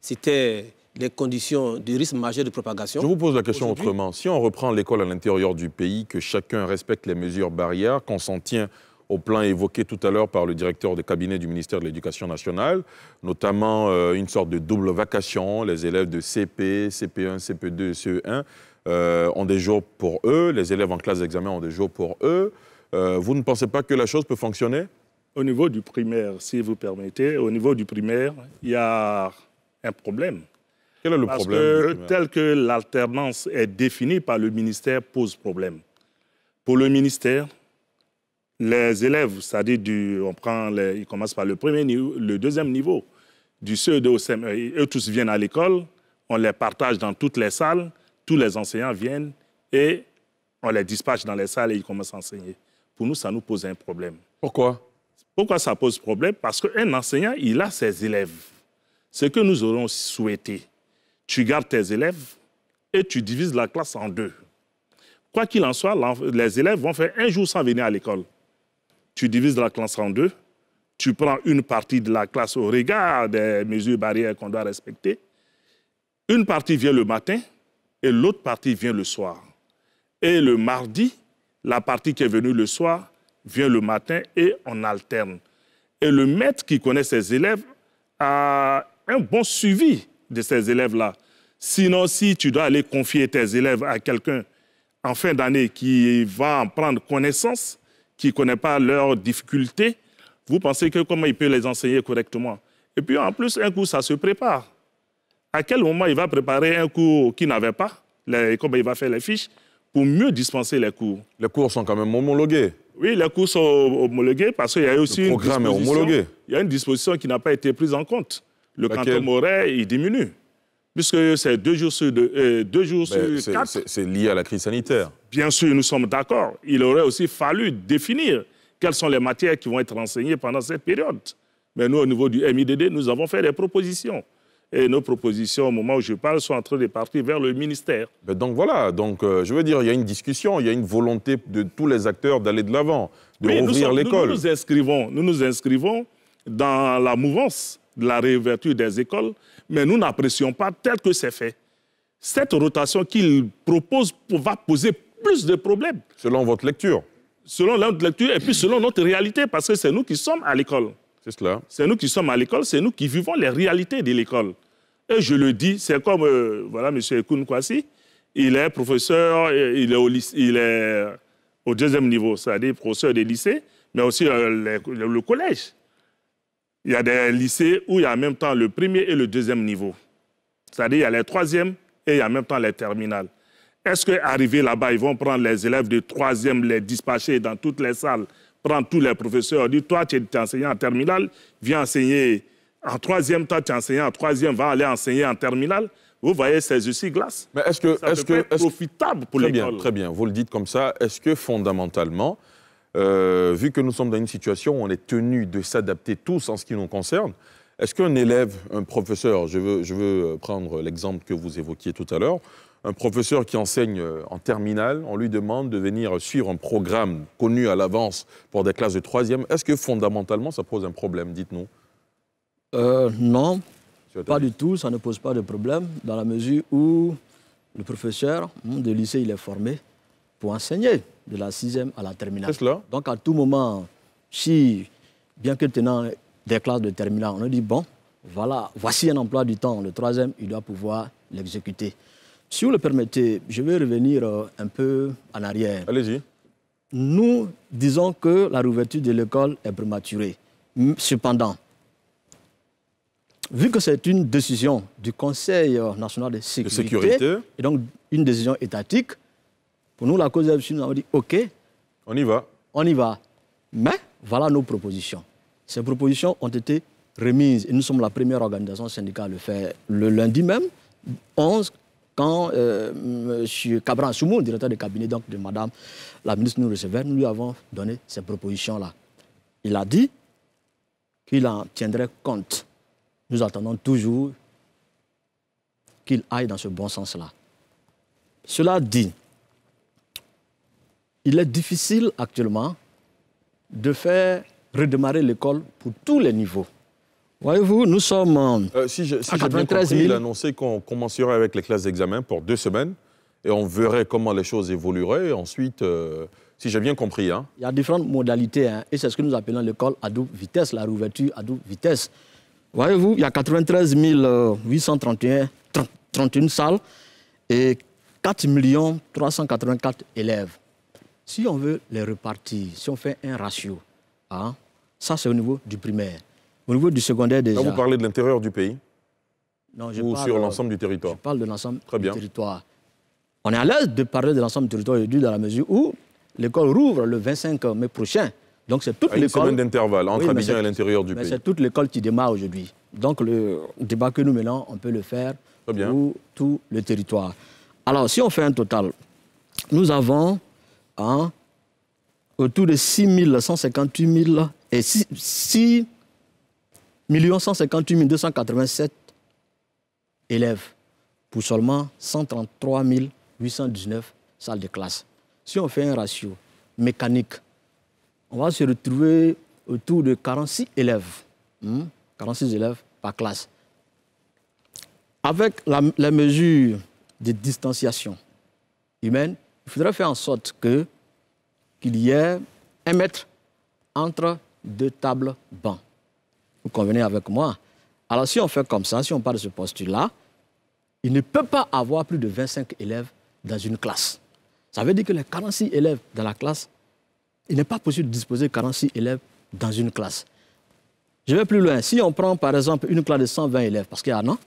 S2: c'était les conditions de risque majeur de propagation.
S1: Je vous pose la question autrement. Si on reprend l'école à l'intérieur du pays, que chacun respecte les mesures barrières, qu'on s'en tient au plan évoqué tout à l'heure par le directeur de cabinet du ministère de l'Éducation nationale, notamment euh, une sorte de double vacation, les élèves de CP, CP1, CP2 et CE1 euh, ont des jours pour eux, les élèves en classe d'examen ont des jours pour eux. Euh, vous ne pensez pas que la chose peut fonctionner?
S6: Au niveau du primaire, si vous permettez, au niveau du primaire, il y a un problème.
S1: Quel est le
S6: Parce
S1: problème
S6: que tel que l'alternance est définie par le ministère pose problème. Pour le ministère, les élèves, c'est-à-dire on prend les, ils commencent par le premier niveau, le deuxième niveau, du CE2 au CM, e, eux tous viennent à l'école, on les partage dans toutes les salles, tous les enseignants viennent et on les dispatche dans les salles et ils commencent à enseigner. Pour nous, ça nous pose un problème.
S1: Pourquoi?
S6: Pourquoi ça pose problème? Parce qu'un enseignant, il a ses élèves. Ce que nous aurons souhaité, tu gardes tes élèves et tu divises la classe en deux. Quoi qu'il en soit, les élèves vont faire un jour sans venir à l'école. Tu divises la classe en deux, tu prends une partie de la classe au regard des mesures barrières qu'on doit respecter. Une partie vient le matin et l'autre partie vient le soir. Et le mardi, La partie qui est venue le soir vient le matin et on alterne. Et le maître qui connaît ses élèves a un bon suivi de ces élèves-là. Sinon, si tu dois aller confier tes élèves à quelqu'un en fin d'année qui va en prendre connaissance, qui ne connaît pas leurs difficultés, vous pensez que comment il peut les enseigner correctement? Et puis en plus, un cours, ça se prépare. À quel moment il va préparer un cours qu'il n'avait pas Comment il va faire les fiches pour mieux dispenser les cours?
S1: Les cours sont quand même homologués.
S6: Oui, les cours sont homologués parce qu'il y a aussi
S1: Le programme
S6: une
S1: est
S6: disposition.
S1: homologué.
S6: Il y a une disposition qui n'a pas été prise en compte. Le
S1: Laquelle?
S6: quantum horaire, il diminue. Puisque c'est deux jours sur, deux, euh, deux jours
S1: Ben,
S6: sur
S1: c'est-
S6: quatre.
S1: c'est- lié à la crise sanitaire.
S6: Bien sûr, nous sommes d'accord. Il aurait aussi fallu définir quelles sont les matières qui vont être enseignées pendant cette période. Mais nous, au niveau du MIDD, nous avons fait des propositions. Et nos propositions, au moment où je parle, sont en train de partir vers le ministère.
S1: Ben donc voilà, donc euh, je veux dire, il y a une discussion, il y a une volonté de tous les acteurs d'aller de l'avant, de
S6: Oui,
S1: rouvrir
S6: nous-
S1: l'école.
S6: Nous, nous inscrivons, nous nous inscrivons dans la mouvance de la réouverture des écoles, mais nous n'apprécions pas tel que c'est fait. Cette rotation qu'il propose va poser plus de problèmes.
S1: Selon votre lecture.
S6: Selon notre lecture et puis selon notre réalité, parce que c'est nous qui sommes à l'école.
S1: C'est cela.
S6: C'est nous qui sommes à l'école, c'est nous qui vivons les réalités de l'école. Et je le dis, c'est comme, euh, voilà, M. Ekoun Kwasi, il est professeur, euh, il est au, lycée- il est au deuxième niveau, c'est-à-dire professeur des lycées, mais aussi euh, le collège. Il y a des lycées où il y a en même temps le premier et le deuxième niveau. C'est-à-dire il y a les troisièmes et il y a en même temps les terminales. Est-ce qu'arriver là-bas, ils vont prendre les élèves de troisième, les dispatcher dans toutes les salles, prendre tous les professeurs, dire toi, tu es enseignant en terminale, viens enseigner en troisième, toi, tu es enseignant en troisième, va aller enseigner en terminale. Vous voyez, c'est aussi glace.
S1: Mais est-ce que,
S6: Ça
S1: est-ce
S6: peut
S1: que,
S6: être profitable pour
S1: très bien,
S6: l'école.
S1: très bien. Vous le dites comme ça. Est-ce que fondamentalement, euh, vu que nous sommes dans une situation où on est tenu de s'adapter tous en ce qui nous concerne, est-ce qu'un élève, un professeur, je veux, je veux prendre l'exemple que vous évoquiez tout à l'heure, un professeur qui enseigne euh, en terminale, on lui demande de venir suivre un programme connu à l'avance pour des classes de troisième. Est-ce que fondamentalement, ça pose un problème Dites-nous?
S3: Euh, non, pas du tout, ça ne pose pas de problème, dans la mesure où le professeur hum, de lycée, il est formé pour enseigner de la sixième à la terminale.
S1: Cela.
S3: Donc à tout moment, si, bien que tenant des classes de terminale, on a dit, bon, voilà, voici un emploi du temps, le troisième, il doit pouvoir l'exécuter. Si vous le permettez, je vais revenir euh, un peu en arrière.
S1: Allez-y.
S3: Nous disons que la réouverture de l'école est prématurée. Cependant, vu que c'est une décision du Conseil euh, national de
S1: De
S3: sécurité,
S1: sécurité,
S3: et donc une décision étatique, pour nous, la cause FSU, nous avons dit OK,
S1: on y va.
S3: on y va. Mais voilà nos propositions. Ces propositions ont été remises et nous sommes la première organisation syndicale à le faire le lundi même, 11, quand euh, M. Cabran Soumou, directeur de cabinet donc de Madame la ministre, nous recevait, nous lui avons donné ces propositions-là. Il a dit qu'il en tiendrait compte. Nous attendons toujours qu'il aille dans ce bon sens-là. Cela dit, il est difficile actuellement de faire redémarrer l'école pour tous les niveaux. Voyez-vous, nous sommes en-
S1: Euh, si je- si
S3: À
S1: j'ai bien
S3: 93
S1: compris,
S3: 000.
S1: il a annoncé qu'on commencerait avec les classes d'examen pour deux semaines et on verrait comment les choses évolueraient. Ensuite, euh, si j'ai bien compris, hein,
S3: Il y a différentes modalités, hein, et c'est ce que nous appelons l'école à double vitesse, la réouverture à double vitesse. Voyez-vous, il y a 93 831 30 31 salles et 4 384 élèves. Si on veut les repartir, si on fait un ratio, hein, ça c'est au niveau du primaire. Au niveau du secondaire déjà.
S1: là, vous parlez de l'intérieur du pays
S3: Non, je
S1: ou
S3: parle,
S1: sur l'ensemble du territoire
S3: Je parle de l'ensemble du
S1: bien.
S3: territoire. On est à l'aise de parler de l'ensemble du territoire aujourd'hui dans la mesure où l'école rouvre le 25 mai prochain. Donc c'est toute
S1: À une
S3: l'école.
S1: semaine d'intervalle entre
S3: Oui,
S1: Abidjan et l'intérieur du
S3: Mais
S1: pays.
S3: c'est toute l'école qui démarre aujourd'hui. Donc le débat que nous menons, on peut le faire pour tout le territoire. Alors si on fait un total, nous avons hein, autour de 6 158 000 et 6, 6 158 287 élèves pour seulement 133 819 salles de classe. Si on fait un ratio mécanique, on va se retrouver autour de 46 élèves. hmm, 46 élèves par classe. Avec la, la mesure de distanciation humaine, il faudrait faire en sorte qu'il y ait un mètre entre deux tables bancs. Vous convenez avec moi? Alors si on fait comme ça, si on part de ce postulat, il ne peut pas avoir plus de 25 élèves dans une classe. Ça veut dire que les 46 élèves dans la classe, il n'est pas possible de disposer de 46 élèves dans une classe. Je vais plus loin. Si on prend par exemple une classe de 120 élèves, parce qu'il y a un an,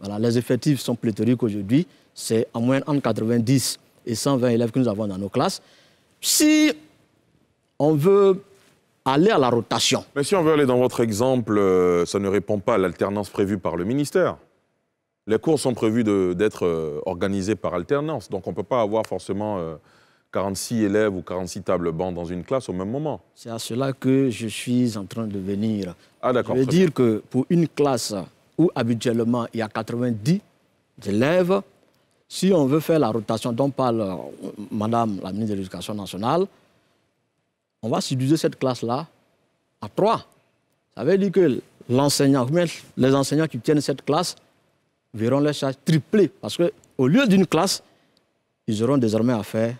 S3: voilà, les effectifs sont pléthoriques aujourd'hui, c'est en moyenne entre 90 et 120 élèves que nous avons dans nos classes. Si on veut aller à la rotation.
S1: Mais si on veut aller dans votre exemple, euh, ça ne répond pas à l'alternance prévue par le ministère. Les cours sont prévus d'être euh, organisés par alternance, donc on ne peut pas avoir forcément 46 euh, élèves ou 46 tables bancs dans une classe au même moment.
S3: C'est à cela que je suis en train de venir.
S1: Ah d'accord.
S3: Je veux dire que pour une classe où habituellement il y a 90 élèves, si on veut faire la rotation dont parle Madame la ministre de l'Éducation nationale, on va subdiviser cette classe-là à trois. Ça veut dire que l'enseignant, les enseignants qui tiennent cette classe verront les charges tripler. Parce qu'au lieu d'une classe, ils auront désormais affaire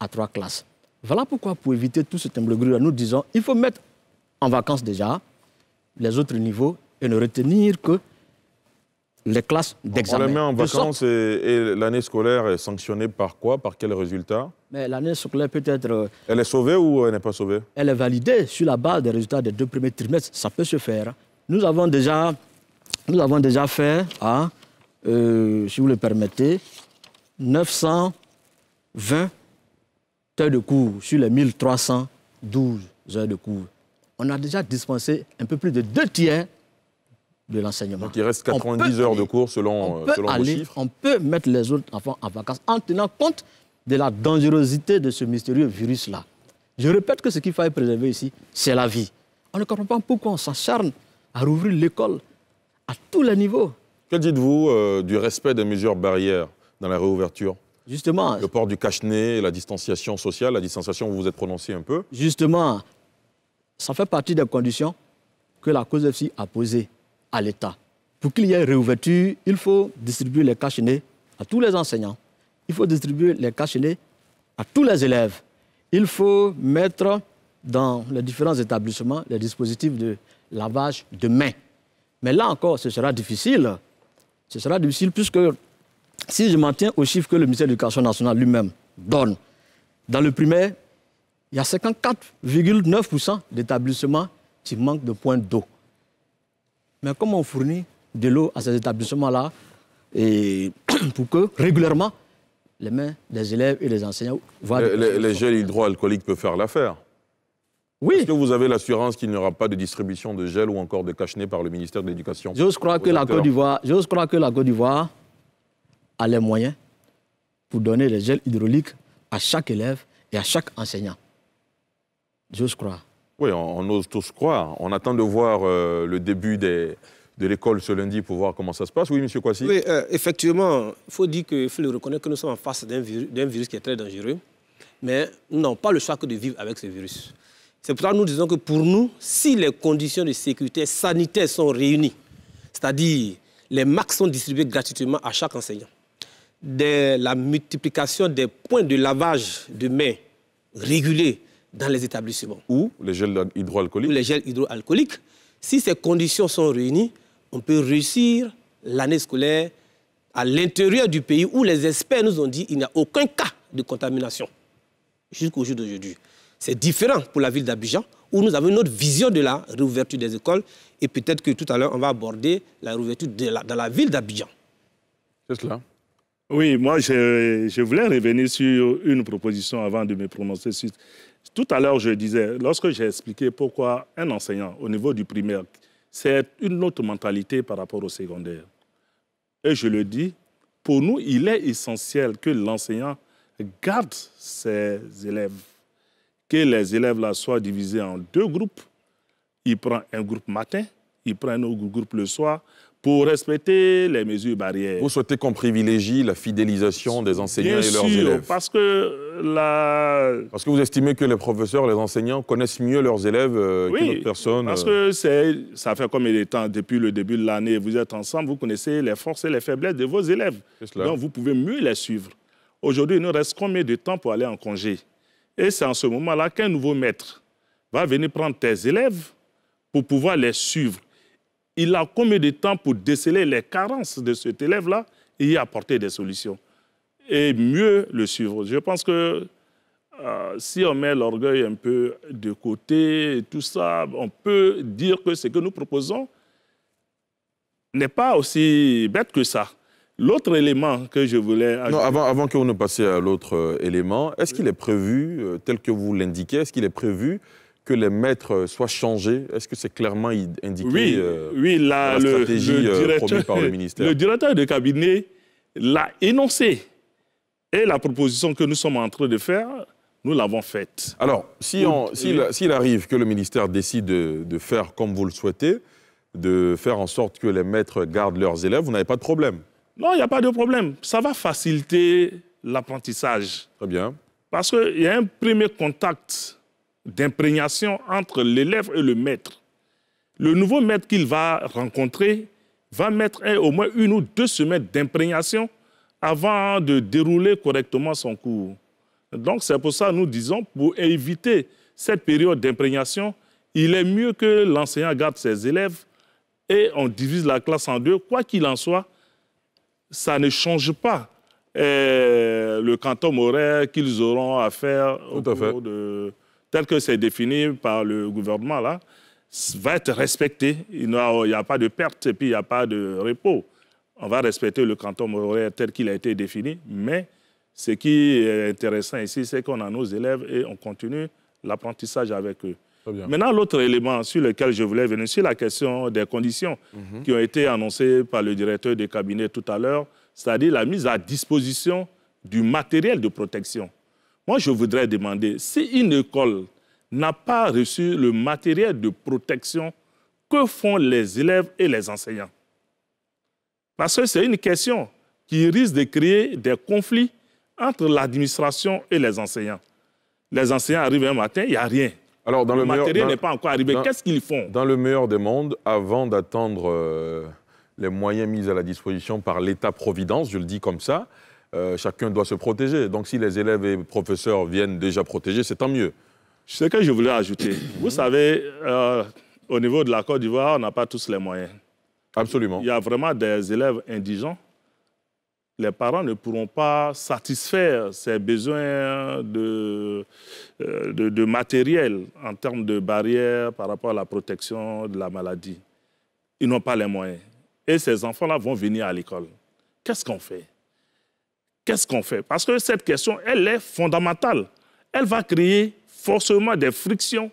S3: à trois classes. Voilà pourquoi, pour éviter tout ce imbroglio, nous disons il faut mettre en vacances déjà les autres niveaux et ne retenir que les classes d'examen.
S1: On les met en vacances et, l'année scolaire est sanctionnée par quoi? Par quel résultat?
S3: Mais l'année scolaire peut être... Euh,
S1: elle est sauvée ou elle n'est pas sauvée?
S3: Elle est validée sur la base des résultats des deux premiers trimestres. Ça peut se faire. Nous avons déjà, nous avons déjà fait, hein, euh, si vous le permettez, 920 heures de cours sur les 1312 heures de cours. On a déjà dispensé un peu plus de deux tiers de l'enseignement.
S1: Donc il reste 90 heures de cours selon, euh, selon vos chiffres.
S3: On peut mettre les autres enfants en vacances en tenant compte de la dangerosité de ce mystérieux virus-là. Je répète que ce qu'il faut préserver ici, c'est la vie. On ne comprend pas pourquoi on s'acharne à rouvrir l'école à tous les niveaux.
S1: Que dites-vous euh, du respect des mesures barrières dans la réouverture?
S3: Justement.
S1: Le port du cache-nez, la distanciation sociale, la distanciation, vous vous êtes prononcé un peu?
S3: Justement, ça fait partie des conditions que la cause FC a posées à l'État. Pour qu'il y ait réouverture, il faut distribuer les cachenets à tous les enseignants. Il faut distribuer les cachenets à tous les élèves. Il faut mettre dans les différents établissements les dispositifs de lavage de mains. Mais là encore, ce sera difficile. Ce sera difficile puisque si je m'en tiens aux chiffres que le ministère de l'Éducation nationale lui-même donne, dans le primaire, il y a 54,9% d'établissements qui manquent de points d'eau. Mais comment on fournit de l'eau à ces établissements-là pour que régulièrement les mains des élèves et des enseignants
S1: voient... Les, les, gels hydroalcooliques peuvent faire l'affaire
S3: oui.
S1: Est-ce que vous avez l'assurance qu'il n'y aura pas de distribution de gel ou encore de cache par le ministère de l'Éducation
S3: J'ose croire, que la Côte d'Ivoire, croire que la Côte d'Ivoire a les moyens pour donner les gels hydrauliques à chaque élève et à chaque enseignant. J'ose croire.
S1: Oui, on, ose tous croire. On attend de voir euh, le début de l'école ce lundi pour voir comment ça se passe. Oui, M. Kwasi
S2: Oui, euh, effectivement, il faut dire qu'il faut le reconnaître que nous sommes en face d'un virus, qui est très dangereux. Mais nous n'avons pas le choix que de vivre avec ce virus. C'est pour ça que nous disons que pour nous, si les conditions de sécurité sanitaire sont réunies, c'est-à-dire les masques sont distribués gratuitement à chaque enseignant, la multiplication des points de lavage de mains régulés dans les établissements.
S1: Ou les gels hydroalcooliques.
S2: Ou les gels hydroalcooliques. Si ces conditions sont réunies, on peut réussir l'année scolaire à l'intérieur du pays où les experts nous ont dit qu'il n'y a aucun cas de contamination jusqu'au jour d'aujourd'hui. C'est différent pour la ville d'Abidjan, où nous avons une autre vision de la réouverture des écoles. Et peut-être que tout à l'heure, on va aborder la réouverture dans la ville d'Abidjan.
S1: C'est cela.
S6: Oui, moi, je, je, voulais revenir sur une proposition avant de me prononcer sur tout à l'heure, je disais, lorsque j'ai expliqué pourquoi un enseignant au niveau du primaire, c'est une autre mentalité par rapport au secondaire. Et je le dis, pour nous, il est essentiel que l'enseignant garde ses élèves, que les élèves là soient divisés en deux groupes. Il prend un groupe matin, il prend un autre groupe le soir, pour respecter les mesures barrières.
S1: Vous souhaitez qu'on privilégie la fidélisation des enseignants et leurs élèves
S6: parce que la...
S1: Parce que vous estimez que les professeurs, les enseignants connaissent mieux leurs élèves euh,
S6: oui,
S1: qu'une autre personne
S6: parce que ça fait comme il est temps, depuis le début de l'année, vous êtes ensemble, vous connaissez les forces et les faiblesses de vos élèves. Donc vous pouvez mieux les suivre. Aujourd'hui, il nous reste combien de temps pour aller en congé? Et c'est en ce moment-là qu'un nouveau maître va venir prendre tes élèves pour pouvoir les suivre. Il a combien de temps pour déceler les carences de cet élève-là et y apporter des solutions et mieux le suivre? Je pense que euh, si on met l'orgueil un peu de côté, et tout ça, on peut dire que ce que nous proposons n'est pas aussi bête que ça. L'autre élément que je voulais
S1: ajouter... Non, avant, avant que vous ne passiez à l'autre euh, élément, est-ce qu'il est prévu, euh, tel que vous l'indiquez, est-ce qu'il est prévu que les maîtres soient changés Est-ce que c'est clairement indiqué
S6: oui, oui, la, stratégie le, directeur, par le ministère? Le directeur de cabinet l'a énoncé. Et la proposition que nous sommes en train de faire, nous l'avons faite.
S1: Alors, s'il si arrive que le ministère décide de, faire comme vous le souhaitez, de faire en sorte que les maîtres gardent leurs élèves, vous n'avez pas de problème?
S6: Non, il n'y a pas de problème. Ça va faciliter l'apprentissage.
S1: Très bien.
S6: Parce qu'il y a un premier contact d'imprégnation entre l'élève et le maître. Le nouveau maître qu'il va rencontrer va mettre au moins une ou deux semaines d'imprégnation avant de dérouler correctement son cours. Donc c'est pour ça que nous disons, pour éviter cette période d'imprégnation, il est mieux que l'enseignant garde ses élèves et on divise la classe en deux. Quoi qu'il en soit, ça ne change pas euh, le canton horaire qu'ils auront à faire au de, tel que c'est défini par le gouvernement là, va être respecté. Il n'y a, pas de perte et puis il n'y a pas de repos. On va respecter le canton horaire tel qu'il a été défini, mais ce qui est intéressant ici, c'est qu'on a nos élèves et on continue l'apprentissage avec eux. Maintenant, l'autre élément sur lequel je voulais venir, c'est la question des conditions mhm. qui ont été annoncées par le directeur des cabinets tout à l'heure, c'est-à-dire la mise à disposition du matériel de protection. Moi, je voudrais demander, si une école n'a pas reçu le matériel de protection, que font les élèves et les enseignants? Parce que c'est une question qui risque de créer des conflits entre l'administration et les enseignants. Les enseignants arrivent un matin, il n'y a rien. Alors, dans le, matériel n'est pas encore arrivé. Qu'est-ce qu'ils font?
S1: Dans le meilleur des mondes, avant d'attendre euh, les moyens mis à la disposition par l'État-providence, je le dis comme ça, euh, chacun doit se protéger. Donc, si les élèves et professeurs viennent déjà protéger, c'est tant mieux.
S6: Ce que je voulais ajouter, vous savez, euh, au niveau de la Côte d'Ivoire, on n'a pas tous les moyens.
S1: Absolument.
S6: Il y a vraiment des élèves indigents les parents ne pourront pas satisfaire ces besoins de, euh, de, matériel en termes de barrières par rapport à la protection de la maladie. Ils n'ont pas les moyens. Et ces enfants-là vont venir à l'école. Qu'est-ce qu'on fait? Qu'est-ce qu'on fait? Parce que cette question, elle est fondamentale. Elle va créer forcément des frictions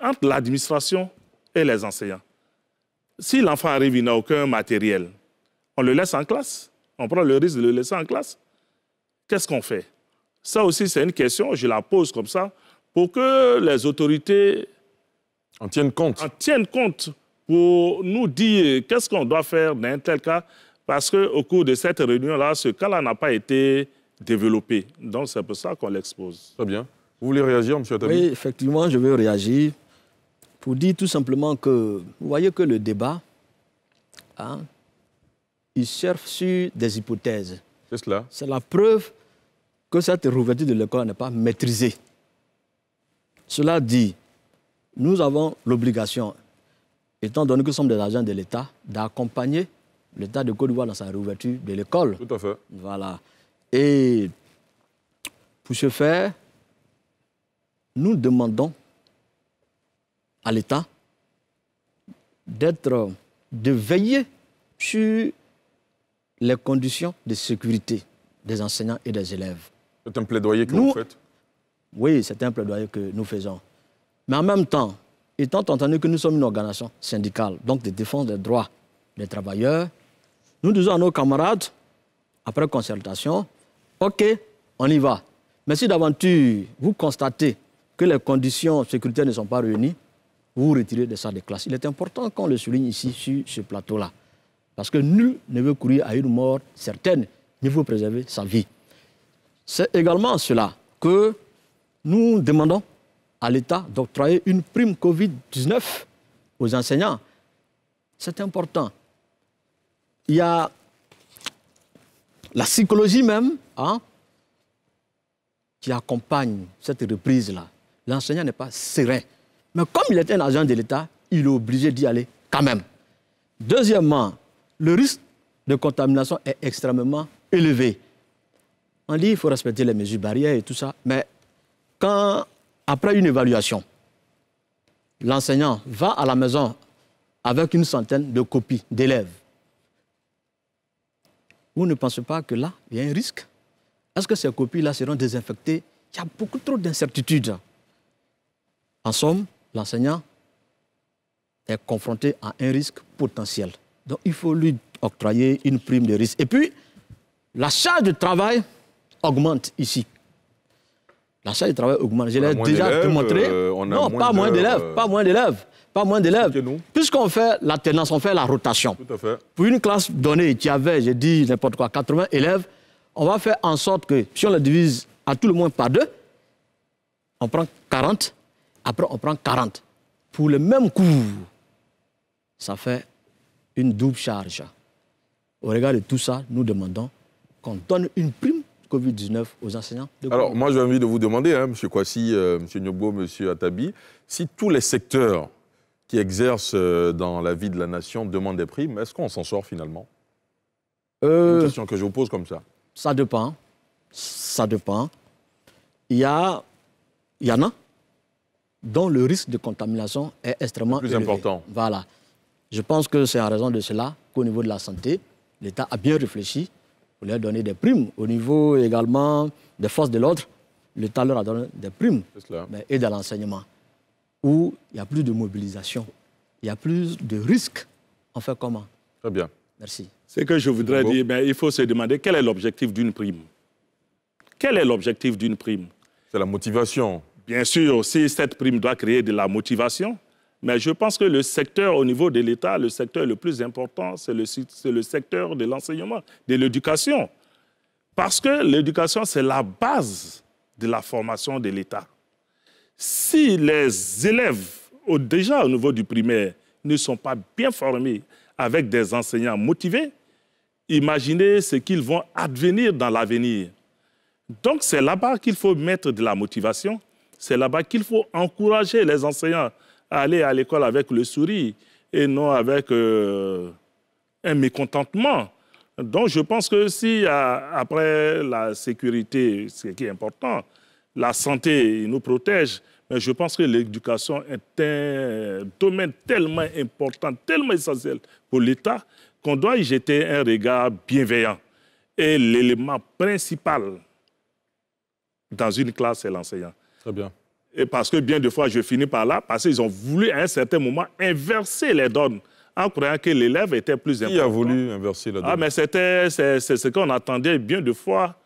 S6: entre l'administration et les enseignants. Si l'enfant arrive, il n'a aucun matériel, on le laisse en classe on prend le risque de le laisser en classe. Qu'est-ce qu'on fait? Ça aussi, c'est une question, je la pose comme ça, pour que les autorités
S1: en tiennent compte.
S6: En tiennent compte pour nous dire qu'est-ce qu'on doit faire dans un tel cas, parce qu'au cours de cette réunion-là, ce cas-là n'a pas été développé. Donc, c'est pour ça qu'on l'expose.
S1: Très bien. Vous voulez réagir, M. Atabi
S3: Oui, effectivement, je veux réagir pour dire tout simplement que vous voyez que le débat, hein, ils cherchent sur des hypothèses.
S1: C'est cela.
S3: C'est la preuve que cette rouverture de l'école n'est pas maîtrisée. Cela dit, nous avons l'obligation, étant donné que nous sommes des agents de l'État, d'accompagner l'État de Côte d'Ivoire dans sa réouverture de l'école.
S1: Tout à fait.
S3: Voilà. Et pour ce faire, nous demandons à l'État d'être, de veiller sur les conditions de sécurité des enseignants et des élèves.
S1: C'est un plaidoyer que vous faites?
S3: Oui, c'est un plaidoyer que nous faisons. Mais en même temps, étant entendu que nous sommes une organisation syndicale, donc de défense des droits des travailleurs, nous disons à nos camarades, après concertation, OK, on y va. Mais si d'aventure vous constatez que les conditions sécuritaires ne sont pas réunies, vous vous retirez de ça de classe. Il est important qu'on le souligne ici sur ce plateau-là. Parce que nul ne veut courir à une mort certaine, il faut préserver sa vie. C'est également cela que nous demandons à l'État d'octroyer une prime Covid-19 aux enseignants. C'est important. Il y a la psychologie même. Hein. qui accompagne cette reprise-là. L'enseignant n'est pas serein. Mais comme il est un agent de l'État, il est obligé d'y aller quand même. Deuxièmement, le risque de contamination est extrêmement élevé. On dit qu'il faut respecter les mesures barrières et tout ça, mais quand, après une évaluation, l'enseignant va à la maison avec une centaine de copies d'élèves, vous ne pensez pas que là, il y a un risque? Est-ce que ces copies-là seront désinfectées? Il y a beaucoup trop d'incertitudes. En somme, l'enseignant est confronté à un risque potentiel. Donc il faut lui octroyer une prime de risque. Et puis, la charge de travail augmente ici. La charge de travail augmente. Je l'ai déjà démontré.
S1: Euh,
S3: non, pas moins d'élèves, pas moins d'élèves, pas moins d'élèves. Puisqu'on fait l'alternance, on fait la rotation.
S1: Tout à fait.
S3: Pour une classe donnée qui avait, j'ai dit n'importe quoi, 80 élèves, on va faire en sorte que si on le divise à tout le moins par deux, on prend 40, après on prend 40. Pour le même cours, ça fait une double charge. Au regard de tout ça, nous demandons qu'on donne une prime Covid-19 aux enseignants.
S1: Alors, moi, j'ai envie de vous demander, hein, M. Kwasi, euh, M. Nyobo, M. Atabi, si tous les secteurs qui exercent euh, dans la vie de la nation demandent des primes, est-ce qu'on s'en sort finalement?
S3: Euh,
S1: Une question que je vous pose comme ça.
S3: Ça dépend. Ça dépend. Il y, a, il y en a dont le risque de contamination est extrêmement
S1: plus important.
S3: Voilà. Je pense que c'est en raison de cela qu'au niveau de la santé, l'État a bien réfléchi pour leur donner des primes. Au niveau également des forces de l'ordre, l'État leur a donné des primes. Et de l'enseignement, où il y a plus de mobilisation, il y a plus de risques. On fait comment?
S1: Très bien.
S3: Merci.
S6: Ce que je voudrais dire, ben, il faut se demander quel est l'objectif d'une prime? Quel est l'objectif d'une prime?
S1: C'est la motivation.
S6: Bien sûr, si cette prime doit créer de la motivation, mais je pense que le secteur au niveau de l'État, le secteur le plus important, c'est le, le, secteur de l'enseignement, de l'éducation. Parce que l'éducation, c'est la base de la formation de l'État. Si les élèves, déjà au niveau du primaire, ne sont pas bien formés avec des enseignants motivés, imaginez ce qu'ils vont advenir dans l'avenir. Donc c'est là-bas qu'il faut mettre de la motivation, c'est là-bas qu'il faut encourager les enseignants aller à l'école avec le sourire et non avec euh, un mécontentement. Donc je pense que si après la sécurité, ce qui est important, la santé nous protège, mais je pense que l'éducation est un domaine tellement important, tellement essentiel pour l'État qu'on doit y jeter un regard bienveillant. Et l'élément principal dans une classe, c'est l'enseignant.
S1: Très bien.
S6: Et parce que bien de fois, je finis par là, parce qu'ils ont voulu à un certain moment inverser les donnes en croyant que l'élève était plus important.
S1: Qui a voulu inverser la donne
S6: Ah, mais c'était c'est, ce qu'on attendait bien de fois.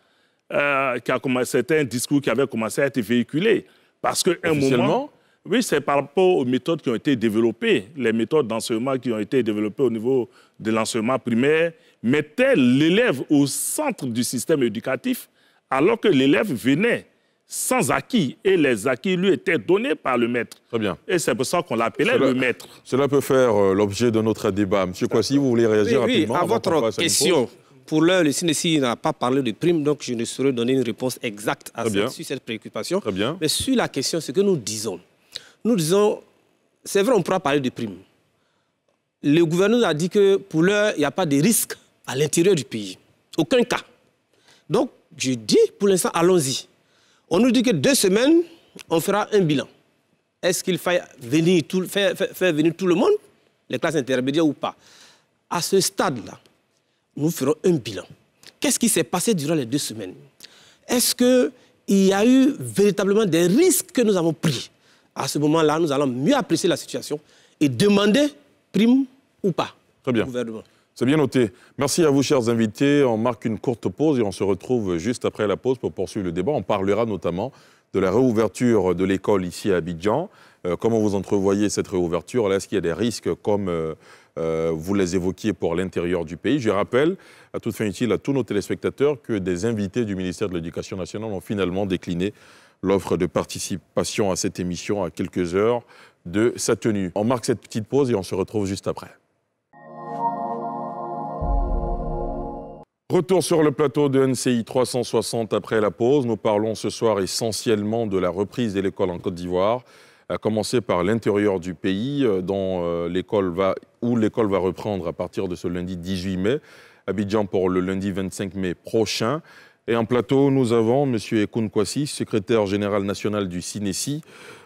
S6: Euh, c'était un discours qui avait commencé à être véhiculé. Parce qu'à un moment. Oui, c'est par rapport aux méthodes qui ont été développées. Les méthodes d'enseignement qui ont été développées au niveau de l'enseignement primaire mettaient l'élève au centre du système éducatif, alors que l'élève venait sans acquis et les acquis lui étaient donnés par le maître.
S1: Très bien.
S6: Et c'est pour ça qu'on l'appelait le maître.
S1: Cela peut faire euh, l'objet de notre débat. Monsieur Kwasi, vous voulez réagir rapidement
S2: Oui, à votre question. Pour l'heure, le CNSI n'a pas parlé de prime, donc je ne saurais donner une réponse exacte à cette, sur cette préoccupation.
S1: Très bien.
S2: Mais sur la question, ce que nous disons, nous disons, c'est vrai, on pourra parler de prime. Le gouvernement a dit que pour l'heure, il n'y a pas de risque à l'intérieur du pays. Aucun cas. Donc, je dis, pour l'instant, allons-y. On nous dit que deux semaines, on fera un bilan. Est-ce qu'il faut venir tout, faire, venir tout le monde, les classes intermédiaires ou pas? À ce stade-là, nous ferons un bilan. Qu'est-ce qui s'est passé durant les deux semaines? Est-ce qu'il y a eu véritablement des risques que nous avons pris? À ce moment-là, nous allons mieux apprécier la situation et demander prime ou pas
S1: Très bien.
S2: gouvernement.
S1: C'est bien noté. Merci à vous, chers invités. On marque une courte pause et on se retrouve juste après la pause pour poursuivre le débat. On parlera notamment de la réouverture de l'école ici à Abidjan. Euh, comment vous entrevoyez cette réouverture? Est-ce qu'il y a des risques comme euh, vous les évoquiez pour l'intérieur du pays Je rappelle, à toute fin utile, à tous nos téléspectateurs que des invités du ministère de l'Éducation nationale ont finalement décliné l'offre de participation à cette émission à quelques heures de sa tenue. On marque cette petite pause et on se retrouve juste après. Retour sur le plateau de NCI 360 après la pause. Nous parlons ce soir essentiellement de la reprise de l'école en Côte d'Ivoire, à commencer par l'intérieur du pays, euh, dont euh, va, où l'école va reprendre à partir de ce lundi 18 mai. Abidjan pour le lundi 25 mai prochain. Et en plateau, nous avons M. Ekoun Kwasi, secrétaire général national du CINESI,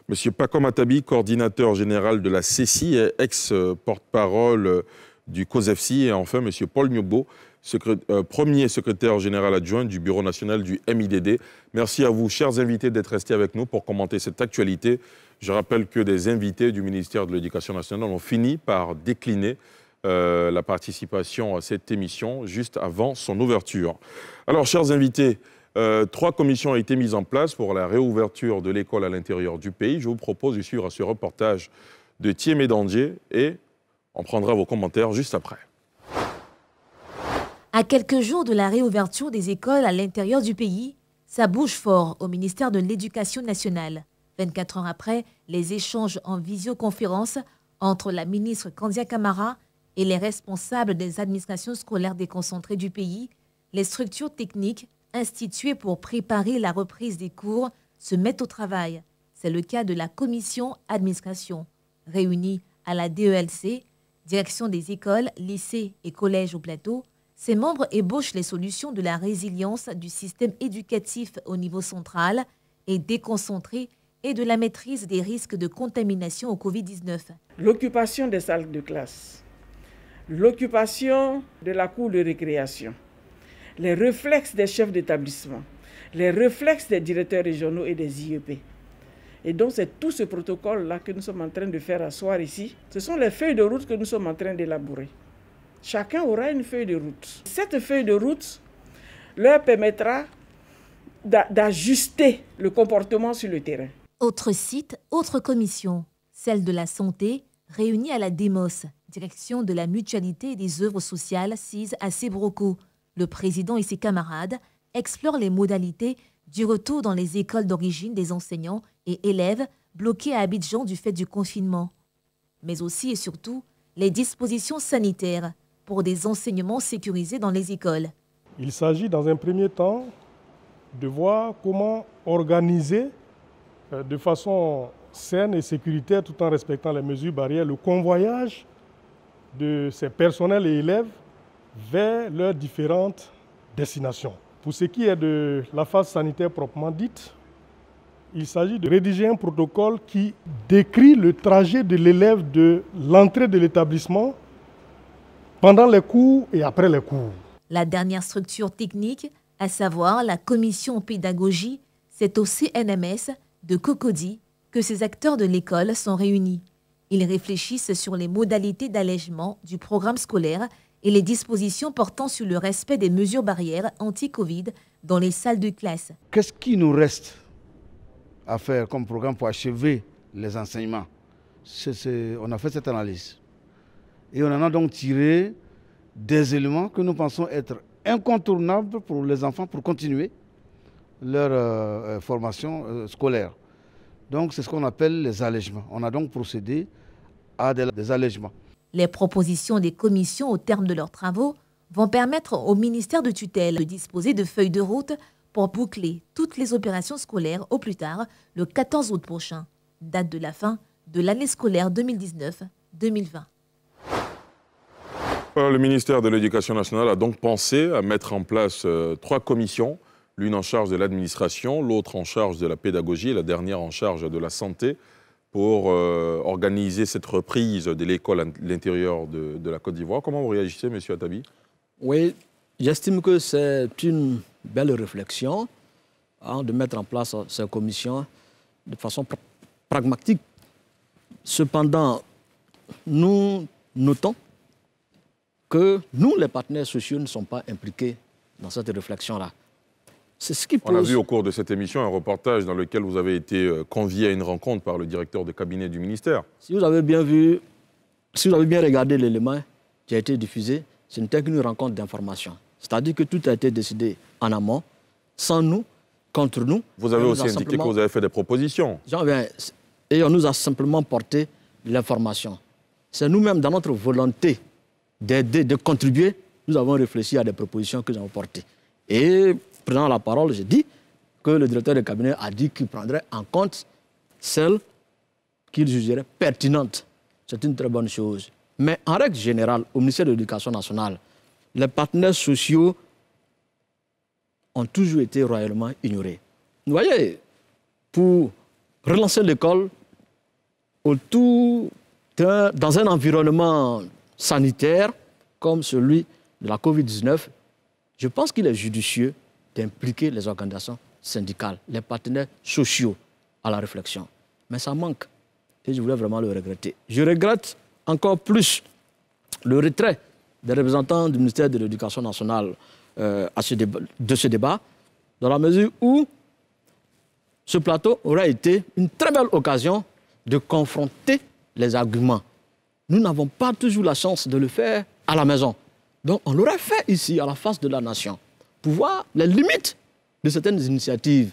S1: M. Pakom Atabi, coordinateur général de la CECI et ex-porte-parole du COSEFSI, et enfin M. Paul Nyobo, euh, premier secrétaire général adjoint du Bureau national du MIDD. Merci à vous, chers invités, d'être restés avec nous pour commenter cette actualité. Je rappelle que des invités du ministère de l'Éducation nationale ont fini par décliner euh, la participation à cette émission juste avant son ouverture. Alors, chers invités, euh, trois commissions ont été mises en place pour la réouverture de l'école à l'intérieur du pays. Je vous propose de suivre ce reportage de Thierry Médandier et on prendra vos commentaires juste après.
S4: À quelques jours de la réouverture des écoles à l'intérieur du pays, ça bouge fort au ministère de l'Éducation nationale. 24 ans après, les échanges en visioconférence entre la ministre Kandia Kamara et les responsables des administrations scolaires déconcentrées du pays, les structures techniques instituées pour préparer la reprise des cours se mettent au travail. C'est le cas de la commission administration, réunie à la DELC, direction des écoles, lycées et collèges au plateau, ses membres ébauchent les solutions de la résilience du système éducatif au niveau central et déconcentré et de la maîtrise des risques de contamination au Covid-19.
S10: L'occupation des salles de classe, l'occupation de la cour de récréation, les réflexes des chefs d'établissement, les réflexes des directeurs régionaux et des IEP. Et donc c'est tout ce protocole-là que nous sommes en train de faire asseoir ici. Ce sont les feuilles de route que nous sommes en train d'élaborer. Chacun aura une feuille de route. Cette feuille de route leur permettra d'ajuster le comportement sur le terrain.
S4: Autre site, autre commission, celle de la santé, réunie à la DEMOS, direction de la mutualité et des œuvres sociales CIS à Sebroco. Le président et ses camarades explorent les modalités du retour dans les écoles d'origine des enseignants et élèves bloqués à Abidjan du fait du confinement, mais aussi et surtout les dispositions sanitaires pour des enseignements sécurisés dans les écoles.
S11: Il s'agit dans un premier temps de voir comment organiser de façon saine et sécuritaire tout en respectant les mesures barrières le convoyage de ces personnels et élèves vers leurs différentes destinations. Pour ce qui est de la phase sanitaire proprement dite, il s'agit de rédiger un protocole qui décrit le trajet de l'élève de l'entrée de l'établissement pendant les cours et après les cours.
S4: La dernière structure technique, à savoir la commission pédagogie, c'est au CNMS de Cocody que ces acteurs de l'école sont réunis. Ils réfléchissent sur les modalités d'allègement du programme scolaire et les dispositions portant sur le respect des mesures barrières anti-Covid dans les salles de classe.
S12: Qu'est-ce qui nous reste à faire comme programme pour achever les enseignements? On a fait cette analyse. Et on en a donc tiré des éléments que nous pensons être incontournables pour les enfants pour continuer leur euh, euh, formation euh, scolaire. Donc c'est ce qu'on appelle les allègements. On a donc procédé à des, des allègements.
S4: Les propositions des commissions au terme de leurs travaux vont permettre au ministère de tutelle de disposer de feuilles de route pour boucler toutes les opérations scolaires au plus tard le 14 août prochain, date de la fin de l'année scolaire 2019-2020.
S1: Le ministère de l'Éducation nationale a donc pensé à mettre en place euh, trois commissions, l'une en charge de l'administration, l'autre en charge de la pédagogie la dernière en charge de la santé, pour euh, organiser cette reprise de l'école à l'intérieur de, la Côte d'Ivoire. Comment vous réagissez, Monsieur Atabi?
S3: Oui, j'estime que c'est une belle réflexion hein, de mettre en place ces commissions de façon pragmatique. Cependant, nous notons que nous, les partenaires sociaux, ne sommes pas impliqués dans cette réflexion-là.
S1: C'est ce qui pose... On a vu au cours de cette émission un reportage dans lequel vous avez été euh, convié à une rencontre par le directeur de cabinet du ministère.
S3: Si vous avez bien vu, si vous avez bien regardé l'élément qui a été diffusé, ce n'était qu'une rencontre d'information. C'est-à-dire que tout a été décidé en amont, sans nous, contre nous.
S1: Vous avez aussi indiqué que vous avez fait des propositions.
S3: Et on nous a simplement porté l'information. C'est nous-mêmes, dans notre volonté d'aider, de contribuer nous avons réfléchi à des propositions que nous avons portées. Et prenant la parole, j'ai dit que le directeur de cabinet a dit qu'il prendrait en compte celles qu'il jugerait pertinentes. C'est une très bonne chose. Mais en règle générale, au ministère de l'Éducation nationale, les partenaires sociaux ont toujours été royalement ignorés. Vous voyez, pour relancer l'école dans un environnement sanitaire comme celui de la COVID-19, je pense qu'il est judicieux d'impliquer les organisations syndicales, les partenaires sociaux à la réflexion. Mais ça manque. Et je voulais vraiment le regretter. Je regrette encore plus le retrait des représentants du ministère de l'Éducation nationale euh, de ce débat, dans la mesure où ce plateau aurait été une très belle occasion de confronter les arguments. Nous n'avons pas toujours la chance de le faire à la maison. Donc on l'aurait fait ici, à la face de la nation, pour voir les limites de certaines initiatives.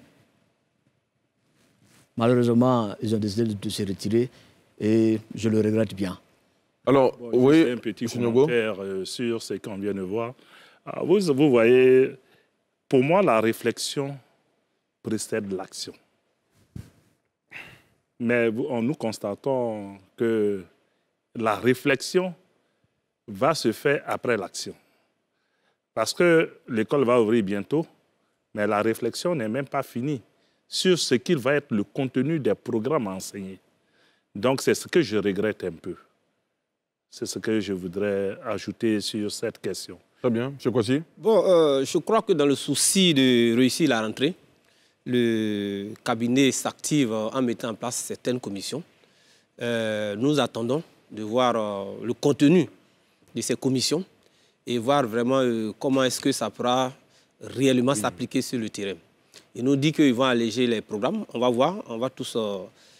S3: Malheureusement, ils ont décidé de se retirer et je le regrette bien.
S6: Alors, oui, un petit commentaire euh, sur ce qu'on vient de voir. Ah, vous, vous voyez, pour moi, la réflexion précède l'action. Mais nous constatons que la réflexion va se faire après l'action. Parce que l'école va ouvrir bientôt, mais la réflexion n'est même pas finie sur ce qu'il va être le contenu des programmes enseignés. Donc c'est ce que je regrette un peu. C'est ce que je voudrais ajouter sur cette question.
S1: Très bien. M. Kwasi?
S2: Bon, euh, je crois que dans le souci de réussir la rentrée, le cabinet s'active en mettant en place certaines commissions. Euh, nous attendons de voir euh, le contenu de ces commissions et voir vraiment comment est-ce que ça pourra réellement s'appliquer sur le terrain. Il nous dit qu'ils vont alléger les programmes. On va voir. On va tous,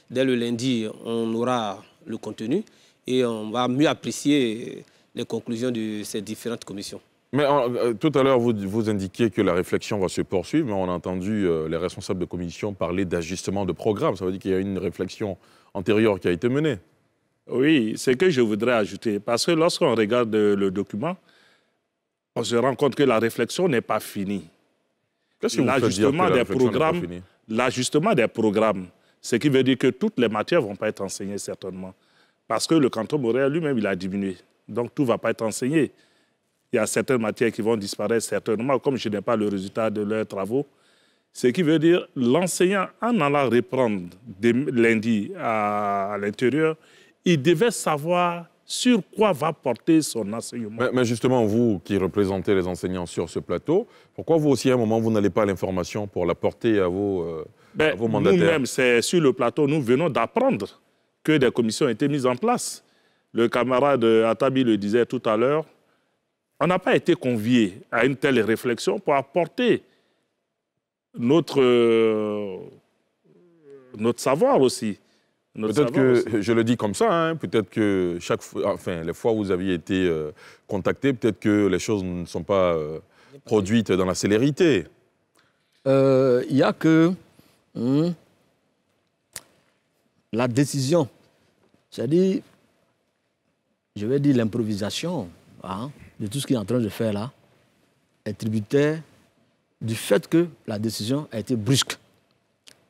S2: dès le lundi, on aura le contenu et on va mieux apprécier les conclusions de ces différentes commissions.
S1: Mais euh, tout à l'heure, vous, vous indiquiez que la réflexion va se poursuivre, mais on a entendu euh, les responsables de commission parler d'ajustement de programme. Ça veut dire qu'il y a une réflexion antérieure qui a été menée.
S6: Oui, c'est que je voudrais ajouter. Parce que lorsqu'on regarde le document, on se rend compte que la réflexion n'est pas finie.
S1: Qu'est-ce que vous faites dire que la des programmes,
S6: L'ajustement des programmes, ce qui veut dire que toutes les matières ne vont pas être enseignées certainement. Parce que le canton Montréal lui-même, il a diminué. Donc tout ne va pas être enseigné il y a certaines matières qui vont disparaître certainement, comme je n'ai pas le résultat de leurs travaux. Ce qui veut dire l'enseignant, en allant reprendre lundi à, l'intérieur, il devait savoir sur quoi va porter son enseignement.
S1: Mais, justement, vous qui représentez les enseignants sur ce plateau, pourquoi vous aussi, à un moment, vous n'allez pas l'information pour la porter à vos, euh,
S6: ben,
S1: vos mandataires?
S6: Nous-mêmes, c'est sur le plateau, nous venons d'apprendre que des commissions ont été mises en place. Le camarade Atabi le disait tout à l'heure, on n'a pas été convié à une telle réflexion pour apporter notre, euh, notre savoir aussi.
S1: Peut-être que, je le dis comme ça, hein, peut-être que chaque fois, enfin, les fois où vous aviez été euh, contacté, peut-être que les choses ne sont pas euh, produites dans la célérité.
S3: Il n'y a que hmm, la décision, c'est-à-dire, je vais dire l'improvisation, hein, de tout ce qu'il est en train de faire là est tributaire du fait que la décision a été brusque.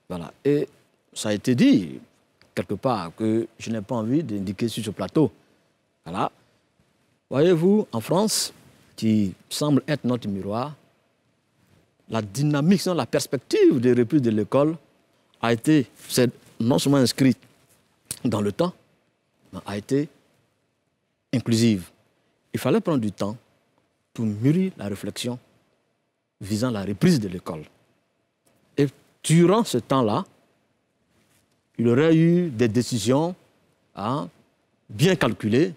S3: Voilà. Et ça a été dit quelque part que je n'ai pas envie d'indiquer sur ce plateau. Voilà. Voyez-vous, en France, qui semble être notre miroir, la dynamique, la perspective de reprise de l'école a été non seulement inscrite dans le temps, mais a été inclusive il fallait prendre du temps pour mûrir la réflexion visant la reprise de l'école. Et durant ce temps-là, il aurait eu des décisions hein, bien calculées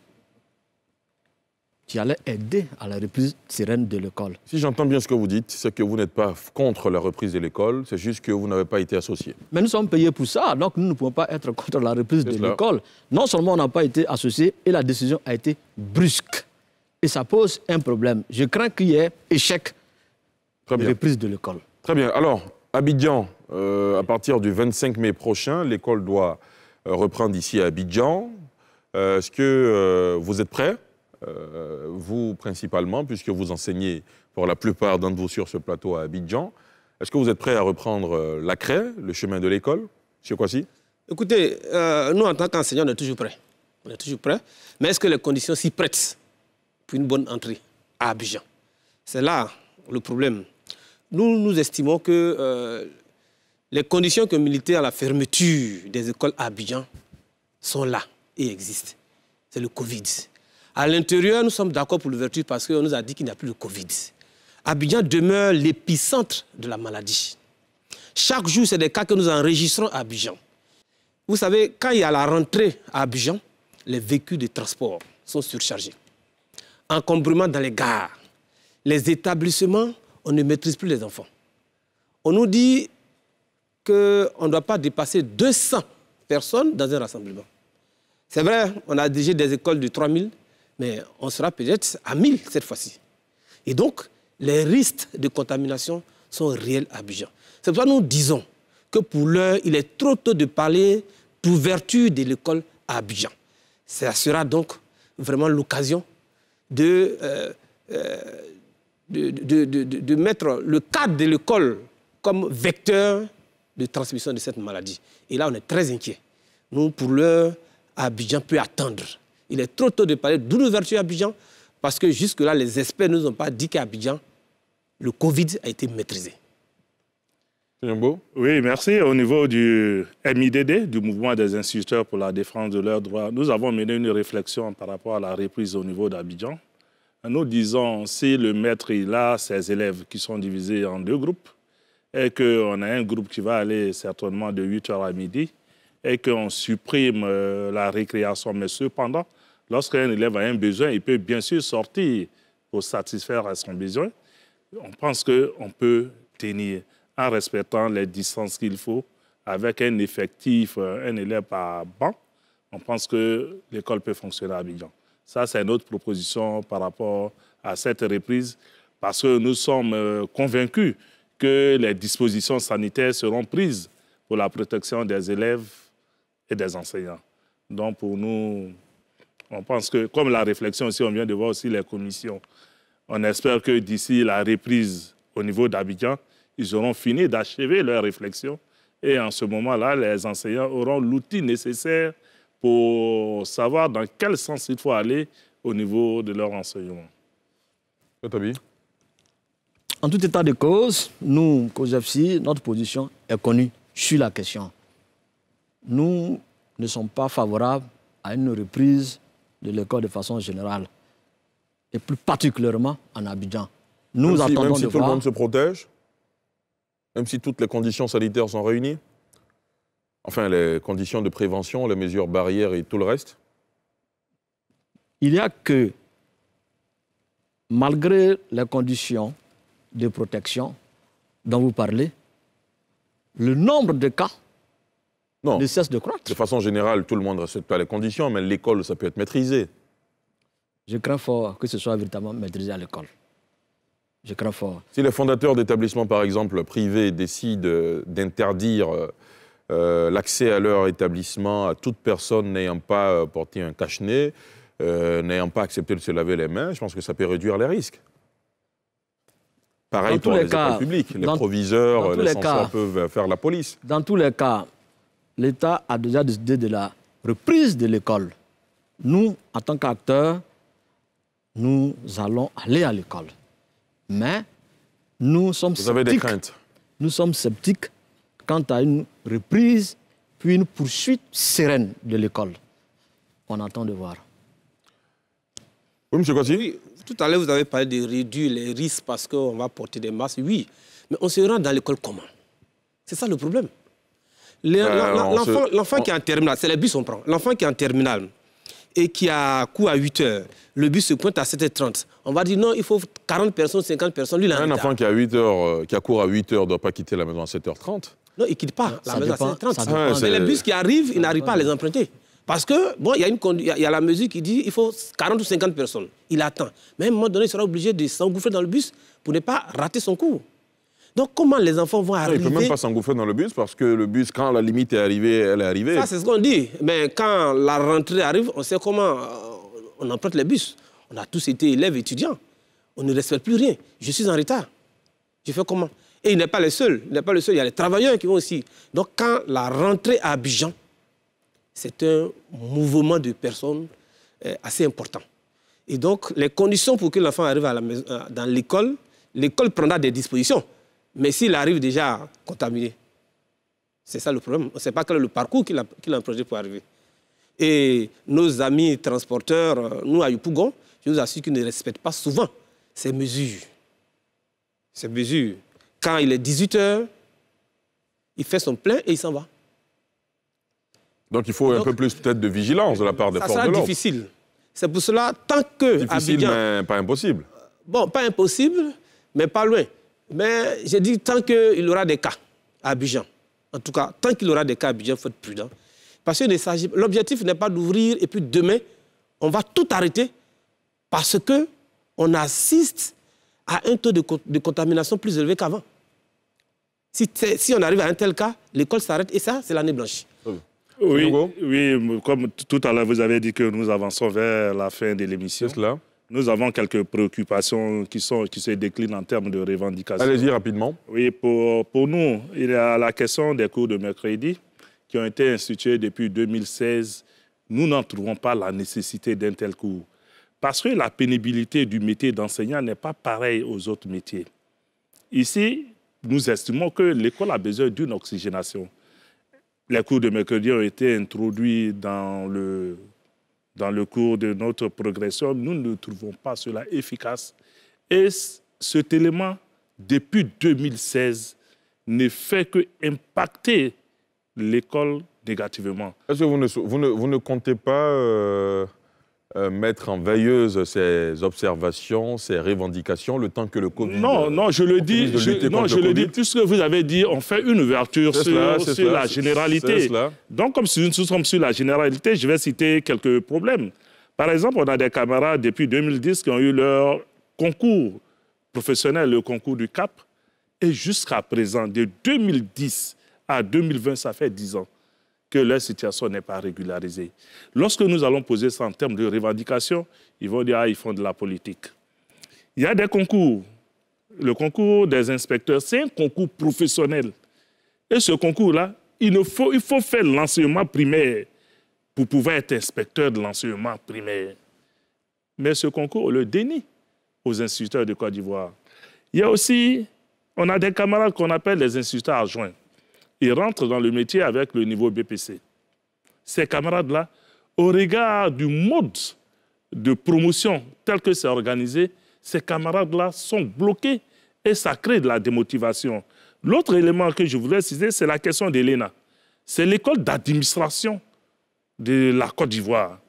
S3: qui allaient aider à la reprise sereine de l'école.
S1: Si j'entends bien ce que vous dites, c'est que vous n'êtes pas contre la reprise de l'école, c'est juste que vous n'avez pas été associé.
S3: Mais nous sommes payés pour ça, donc nous ne pouvons pas être contre la reprise de l'école. Non seulement on n'a pas été associé, et la décision a été brusque et ça pose un problème. Je crains qu'il y ait échec de reprise de l'école.
S1: Très bien. Alors, Abidjan, euh, à partir du 25 mai prochain, l'école doit euh, reprendre ici à Abidjan. Euh, est-ce que vous êtes prêt euh, vous principalement, puisque vous enseignez pour la plupart d'entre vous sur ce plateau à Abidjan. Est-ce que vous êtes prêt à reprendre la craie, le chemin de l'école Monsieur Kwasi
S2: Écoutez, nous, en tant qu'enseignants, on est toujours prêts. On est toujours prêts. Mais est-ce que les conditions s'y prêtent pour une bonne entrée à Abidjan? C'est là le problème. Nous, nous estimons que les conditions que militaient à la fermeture des écoles à Abidjan sont là et existent. C'est le Covid. À l'intérieur, nous sommes d'accord pour l'ouverture parce qu'on nous a dit qu'il n'y a plus de Covid. Abidjan demeure l'épicentre de la maladie. Chaque jour, c'est des cas que nous enregistrons à Abidjan. Vous savez, quand il y a la rentrée à Abidjan, les véhicules de transport sont surchargés. Encombrement dans les gares. Les établissements, on ne maîtrise plus les enfants. On nous dit qu'on ne doit pas dépasser 200 personnes dans un rassemblement. C'est vrai, on a déjà des écoles de 3000, mais on sera peut-être à 1000 cette fois-ci. Et donc, les risques de contamination sont réels à Abidjan. C'est pourquoi nous disons que pour l'heure, il est trop tôt de parler d'ouverture de l'école à Abidjan. Ça sera donc vraiment l'occasion de, euh, euh, de, mettre le cadre de l'école comme vecteur de transmission de cette maladie. Et là, on est très inquiet. Nous, pour l'heure, Abidjan peut attendre. Il est trop tôt de parler d'une ouverture à Abidjan parce que jusque-là, les experts ne nous ont pas dit qu'à Abidjan, le Covid a été maîtrisé.
S6: Oui, merci. Au niveau du MIDD, du Mouvement des instituteurs pour la défense de leurs droits, nous avons mené une réflexion par rapport à la reprise au niveau d'Abidjan. Nous disons, si le maître il a ses élèves qui sont divisés en deux groupes, et qu'on a un groupe qui va aller certainement de 8h à midi, et qu'on supprime euh, la récréation, mais cependant, lorsqu'un élève a un besoin, il peut bien sûr sortir pour satisfaire à son besoin. On pense qu'on peut tenir en respectant les distances qu'il faut, avec un effectif, euh, un élève par banc, on pense que l'école peut fonctionner à Abidjan. Ça, c'est notre proposition par rapport à cette reprise, parce que nous sommes euh, convaincus que les dispositions sanitaires seront prises pour la protection des élèves et des enseignants. Donc, pour nous, on pense que, comme la réflexion aussi, on vient de voir aussi les commissions, on espère que d'ici la reprise au niveau d'Abidjan, ils auront fini d'achever leur réflexion. Et en ce moment-là, les enseignants auront l'outil nécessaire pour savoir dans quel sens il faut aller au niveau de leur enseignement.
S3: En tout état de cause, nous, COSEFSI, notre position est connue sur la question. Nous ne sommes pas favorables à une reprise de l'école de façon générale, et plus particulièrement en Abidjan. Nous
S1: même
S3: attendons
S1: si, même si
S3: de
S1: tout
S3: voir...
S1: le monde se protège Même si toutes les conditions sanitaires sont réunies Enfin, les conditions de prévention, les mesures barrières et tout le reste
S3: Il y a que, malgré les conditions de protection dont vous parlez, le nombre de cas
S1: non.
S3: ne cesse de croître.
S1: De façon générale, tout le monde ne respecte pas les conditions, mais l'école, ça peut être maîtrisé.
S3: Je crains fort que ce soit véritablement maîtrisé à l'école. Je crains fort.
S1: Si les fondateurs d'établissements, par exemple, privés, décident euh, d'interdire euh, l'accès à leur établissement à toute personne n'ayant pas euh, porté un cache-nez, euh, n'ayant pas accepté de se laver les mains, je pense que ça peut réduire les risques. Pareil
S3: Dans tous
S1: pour
S3: les
S1: les,
S3: cas,
S1: écoles publiques. Les
S3: dans-
S1: proviseurs,
S3: dans tous
S1: les
S3: les
S1: censeurs peuvent faire la police.
S3: Dans tous les cas, l'État a déjà décidé de la reprise de l'école. Nous, en tant qu'acteurs, nous allons aller à l'école. Mais nous sommes
S1: Vous avez des
S3: sceptiques.
S1: craintes
S3: Nous sommes sceptiques quant à une reprise puis une poursuite sereine de l'école. On attend de voir.
S1: Oui, Kwasi
S2: Oui, tout à l'heure, vous avez parlé de réduire les risques parce qu'on va porter des masques. Oui, mais on se rend dans l'école comment? C'est ça le problème.
S1: Euh,
S2: L'enfant
S1: se-
S2: l'enfant
S1: on-
S2: qui est en terminale, c'est les bus on prend. L'enfant qui est en terminale et qui a cours à 8 heures, le bus se pointe à 7h30. On va dire non, il faut 40 personnes, 50 personnes. Lui, il en
S1: Un enfant qui a, 8 heures, euh, qui a cours à 8 heures ne doit pas quitter la maison à 7h30.
S2: Non, il ne quitte pas la
S3: ça
S2: maison
S3: dépend-
S2: à 7h30.
S3: ça dépend.
S1: Ouais,
S2: Mais
S1: c'est-
S2: les bus qui arrivent, ils n'arrivent pas à les emprunter. Parce que, bon, il y, a une il y a- il y a la mesure qui dit qu'il faut 40 ou 50 personnes. Il attend. Mais à un moment donné, il sera obligé de s'engouffrer dans le bus pour ne pas rater son cours. Donc, comment les enfants vont
S1: Non, il
S2: arriver
S1: ne peut même pas s'engouffrer dans le bus parce que le bus, quand la limite est arrivée, elle est arrivée.
S2: Ça, c'est ce qu'on dit. Mais quand la rentrée arrive, on sait comment euh, on emprunte les bus. On a tous été élèves, étudiants. On ne respecte plus rien. Je suis en retard. Je fais comment? Et il n'est pas le seul. Il n'est pas le seul. Il y a les travailleurs qui vont aussi. Donc, quand la rentrée à Abidjan, c'est un mouvement de personnes euh, assez important. Et donc, les conditions pour que l'enfant arrive euh, dans l'école, l'école prendra des dispositions. Mais s'il arrive déjà contaminé, c'est ça le problème. On ne sait pas quel est le parcours qu'il a, a projet pour arriver. Et nos amis transporteurs, euh, nous à Yopougon, je vous assure qu'ils ne respectent pas souvent ces mesures. Ces mesures. Quand il est 18 h il fait son plein et il s'en va.
S1: Donc il faut un peu plus peut-être de vigilance de la part des forces de l'ordre.
S2: Ça sera difficile. C'est pour cela, tant que
S1: Difficile, mais pas impossible.
S2: Bon, pas impossible, mais pas loin. Mais j'ai dit tant qu'il y aura des cas à Abidjan, en tout cas, tant qu'il y aura des cas à Abidjan, il faut être prudent. Parce que l'objectif n'est pas d'ouvrir et puis demain, on va tout arrêter parce qu'on assiste à un taux de, contamination plus élevé qu'avant. Si, si, on arrive à un tel cas, l'école s'arrête et ça, c'est l'année blanche.
S6: Oui, oui, comme tout à l'heure, vous avez dit que nous avançons vers la fin de l'émission.
S1: cela.
S6: Nous avons quelques préoccupations qui, sont, qui se déclinent en termes de revendications.
S1: Allez-y rapidement.
S6: Oui, pour, pour nous, il y a la question des cours de mercredi qui ont été institués depuis 2016. Nous n'en trouvons pas la nécessité d'un tel cours. Parce que la pénibilité du métier d'enseignant n'est pas pareille aux autres métiers. Ici, nous estimons que l'école a besoin d'une oxygénation les cours de mercredi ont été introduits dans le, dans le cours de notre progression. Nous ne trouvons pas cela efficace. Et cet élément, depuis 2016, ne fait que impacter l'école négativement.
S1: Est-ce que vous ne, vous ne, vous ne comptez pas euh, euh, mettre en veilleuse ces observations, ces revendications, le temps que le Covid...
S6: Non, non, je le dis, je, non, je le dis, puisque vous avez dit, on fait une ouverture sur, la généralité. Donc, comme si nous sommes sur la généralité, je vais citer quelques problèmes. Par exemple, on a des camarades depuis 2010 qui ont eu leur concours professionnel, le concours du CAP, et jusqu'à présent, de 2010 à 2020, ça fait 10 ans que leur situation n'est pas régularisée. Lorsque nous allons poser ça en termes de revendication, ils vont dire ah, ils font de la politique. Il y a des concours. Le concours des inspecteurs, c'est un concours professionnel. Et ce concours-là, il, faut, il faut faire l'enseignement primaire pour pouvoir être inspecteur de l'enseignement primaire. Mais ce concours, on le dénie aux instituteurs de Côte d'Ivoire. Il y a aussi, on a des camarades qu'on appelle les instituteurs adjoints ils rentrent dans le métier avec le niveau BPC. Ces camarades-là, au regard du mode de promotion tel que c'est organisé, ces camarades-là sont bloqués et ça crée de la démotivation. L'autre élément que je voudrais citer, c'est la question de l'ENA. C'est l'école d'administration de la Côte d'Ivoire.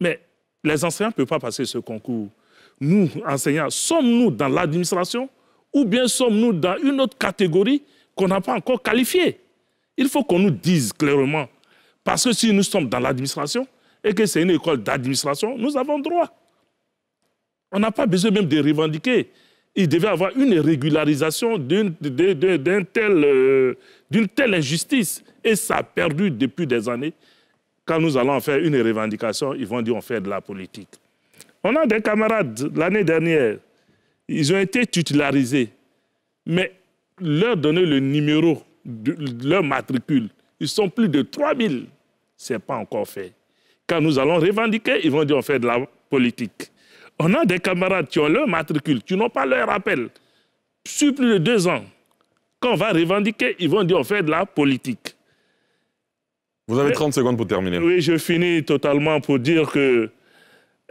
S6: Mais les enseignants ne peuvent pas passer ce concours. Nous, enseignants, sommes-nous dans l'administration ou bien sommes-nous dans une autre catégorie qu'on n'a pas encore qualifié. Il faut qu'on nous dise clairement. Parce que si nous sommes dans l'administration et que c'est une école d'administration, nous avons droit. On n'a pas besoin même de revendiquer. Il devait avoir une régularisation d'une euh, telle injustice. Et ça a perdu depuis des années. Quand nous allons faire une revendication, ils vont dire on fait de la politique. On a des camarades, l'année dernière, ils ont été titularisés. Mais leur donner le numéro de leur matricule. Ils sont plus de 3000. Ce n'est pas encore fait. Quand nous allons revendiquer, ils vont dire on fait de la politique. On a des camarades qui ont leur matricule, qui n'ont pas leur appel. Sur plus de deux ans, quand on va revendiquer, ils vont dire on fait de la politique.
S1: Vous avez 30 secondes pour terminer.
S6: Oui, je finis totalement pour dire que...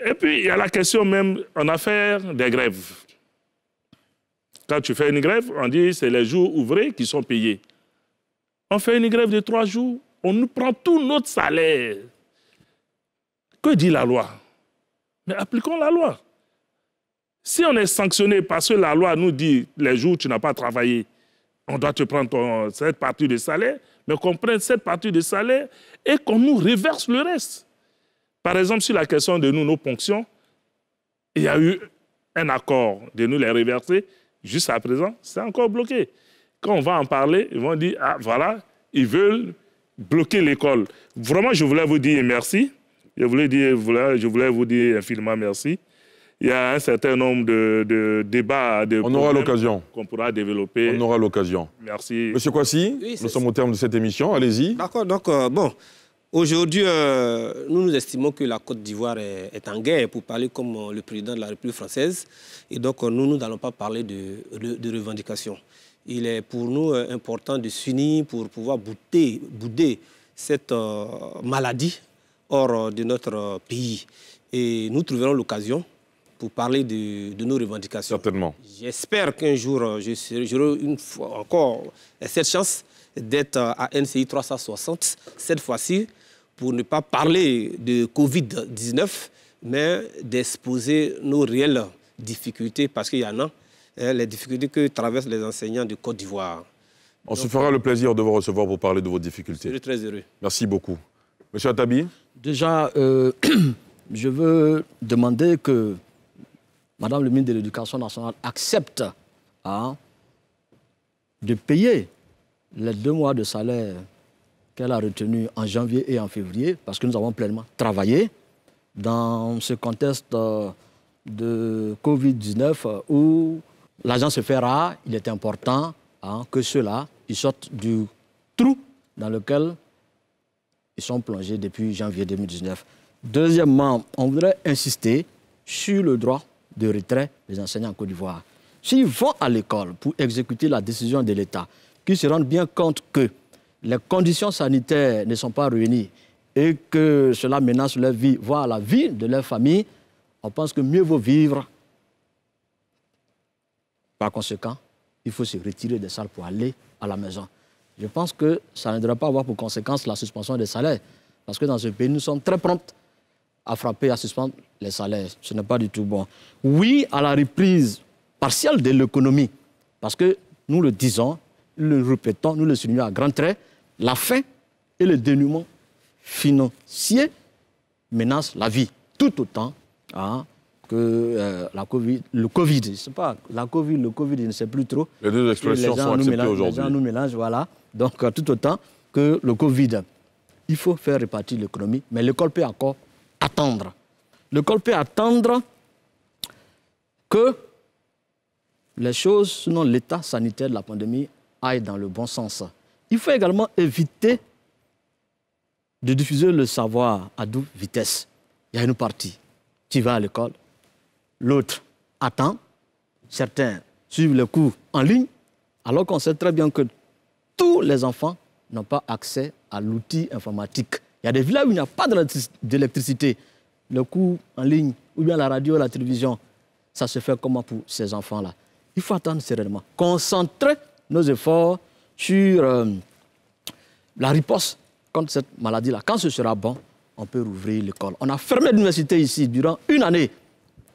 S6: Et puis, il y a la question même en affaire des grèves. Quand tu fais une grève, on dit c'est les jours ouvrés qui sont payés. On fait une grève de trois jours, on nous prend tout notre salaire. Que dit la loi? Mais appliquons la loi. Si on est sanctionné parce que la loi nous dit les jours où tu n'as pas travaillé, on doit te prendre cette partie de salaire, mais qu'on prenne cette partie de salaire et qu'on nous reverse le reste. Par exemple, sur la question de nous, nos ponctions, il y a eu un accord de nous les reverser, Jusqu'à présent, c'est encore bloqué. Quand on va en parler, ils vont dire, ah voilà, ils veulent bloquer l'école. Vraiment, je voulais vous dire merci je voulais, dire, je voulais vous dire infiniment merci. Il y a un certain nombre de, débats, de
S1: On aura l'occasion.
S6: qu'on pourra développer.
S1: On aura l'occasion.
S6: Merci.
S1: Monsieur Kwasi, nous sommes au terme de cette émission. Allez-y.
S2: D'accord, donc, euh, bon, Aujourd'hui, euh, nous nous estimons que la Côte d'Ivoire est, en guerre, pour parler comme euh, le président de la République française. Et donc, nous, nous n'allons pas parler de, de, revendications. Il est pour nous important de s'unir pour pouvoir bouder, bouder cette maladie hors de notre pays. Et nous trouverons l'occasion pour parler de, nos revendications.
S1: Certainement.
S2: J'espère qu'un jour, j'aurai une fois encore cette chance d'être à NCI 360, cette fois-ci, pour ne pas parler de Covid-19, mais d'exposer nos réelles difficultés, parce qu'il y en a, hein, les difficultés que traversent les enseignants de Côte d'Ivoire.
S1: On se fera le plaisir de vous recevoir pour parler de vos difficultés.
S2: Je suis très heureux.
S1: Merci beaucoup. Monsieur Atabi
S3: Déjà, euh, je veux demander que Madame le ministre de l'Éducation nationale accepte hein, de payer les deux mois de salaire qu'elle a retenus en janvier et en février, parce que nous avons pleinement travaillé dans ce contexte euh, de Covid-19 euh, où l'argent se fait rare, il est important hein, que ceux-là sortent du trou dans lequel ils sont plongés depuis janvier 2019. Deuxièmement, on voudrait insister sur le droit de retrait des enseignants en Côte d'Ivoire. S'ils vont à l'école pour exécuter la décision de l'État, qu'ils se rendent bien compte que les conditions sanitaires ne sont pas réunies et que cela menace leur vie, voire la vie de leur famille, on pense que mieux vaut vivre. Par conséquent, il faut se retirer des salles pour aller à la maison. Je pense que ça ne devrait pas avoir pour conséquence la suspension des salaires. Parce que dans ce pays, nous sommes très prompts à frapper, à suspendre les salaires. Ce n'est pas du tout bon. Oui à la reprise partielle de l'économie, parce que nous le disons, nous le répétons, nous le soulignons à grands traits, la faim et le dénouement financier menacent la vie tout autant hein, que euh, la COVID, le Covid. Je sais pas, la Covid, le Covid, je ne sais plus trop.
S1: Les deux expressions sont acceptées aujourd'hui.
S3: Les gens nous mélangent, voilà. Donc, euh, tout autant que le Covid. Il faut faire répartir l'économie, mais l'école peut encore attendre. L'école peut attendre que les choses, selon l'état sanitaire de la pandémie, aillent dans le bon sens. Il faut également éviter de diffuser le savoir à double vitesse. Il y a une partie, tu vas à l'école, l'autre attend, certains suivent le cours en ligne, alors qu'on sait très bien que tous les enfants n'ont pas accès à l'outil informatique. Il y a des villages où il n'y a pas d'électricité le cours en ligne, ou bien la radio, la télévision, ça se fait comment pour ces enfants-là? Il faut attendre sereinement. Concentrer nos efforts sur euh, la riposte contre cette maladie-là. Quand ce sera bon, on peut rouvrir l'école. On a fermé l'université ici durant une année.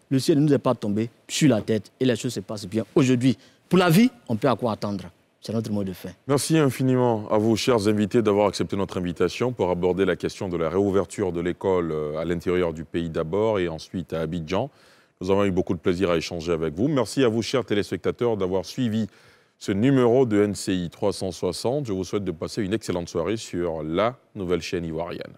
S3: Le ciel ne nous est pas tombé sur la tête et les choses se passent bien. Aujourd'hui, pour la vie, on peut à quoi attendre? C'est notre mot de fin.
S1: Merci infiniment à vous, chers invités, d'avoir accepté notre invitation pour aborder la question de la réouverture de l'école euh, à l'intérieur du pays d'abord et ensuite à Abidjan. Nous avons eu beaucoup de plaisir à échanger avec vous. Merci à vous, chers téléspectateurs, d'avoir suivi ce numéro de NCI 360. Je vous souhaite de passer une excellente soirée sur la nouvelle chaîne ivoirienne.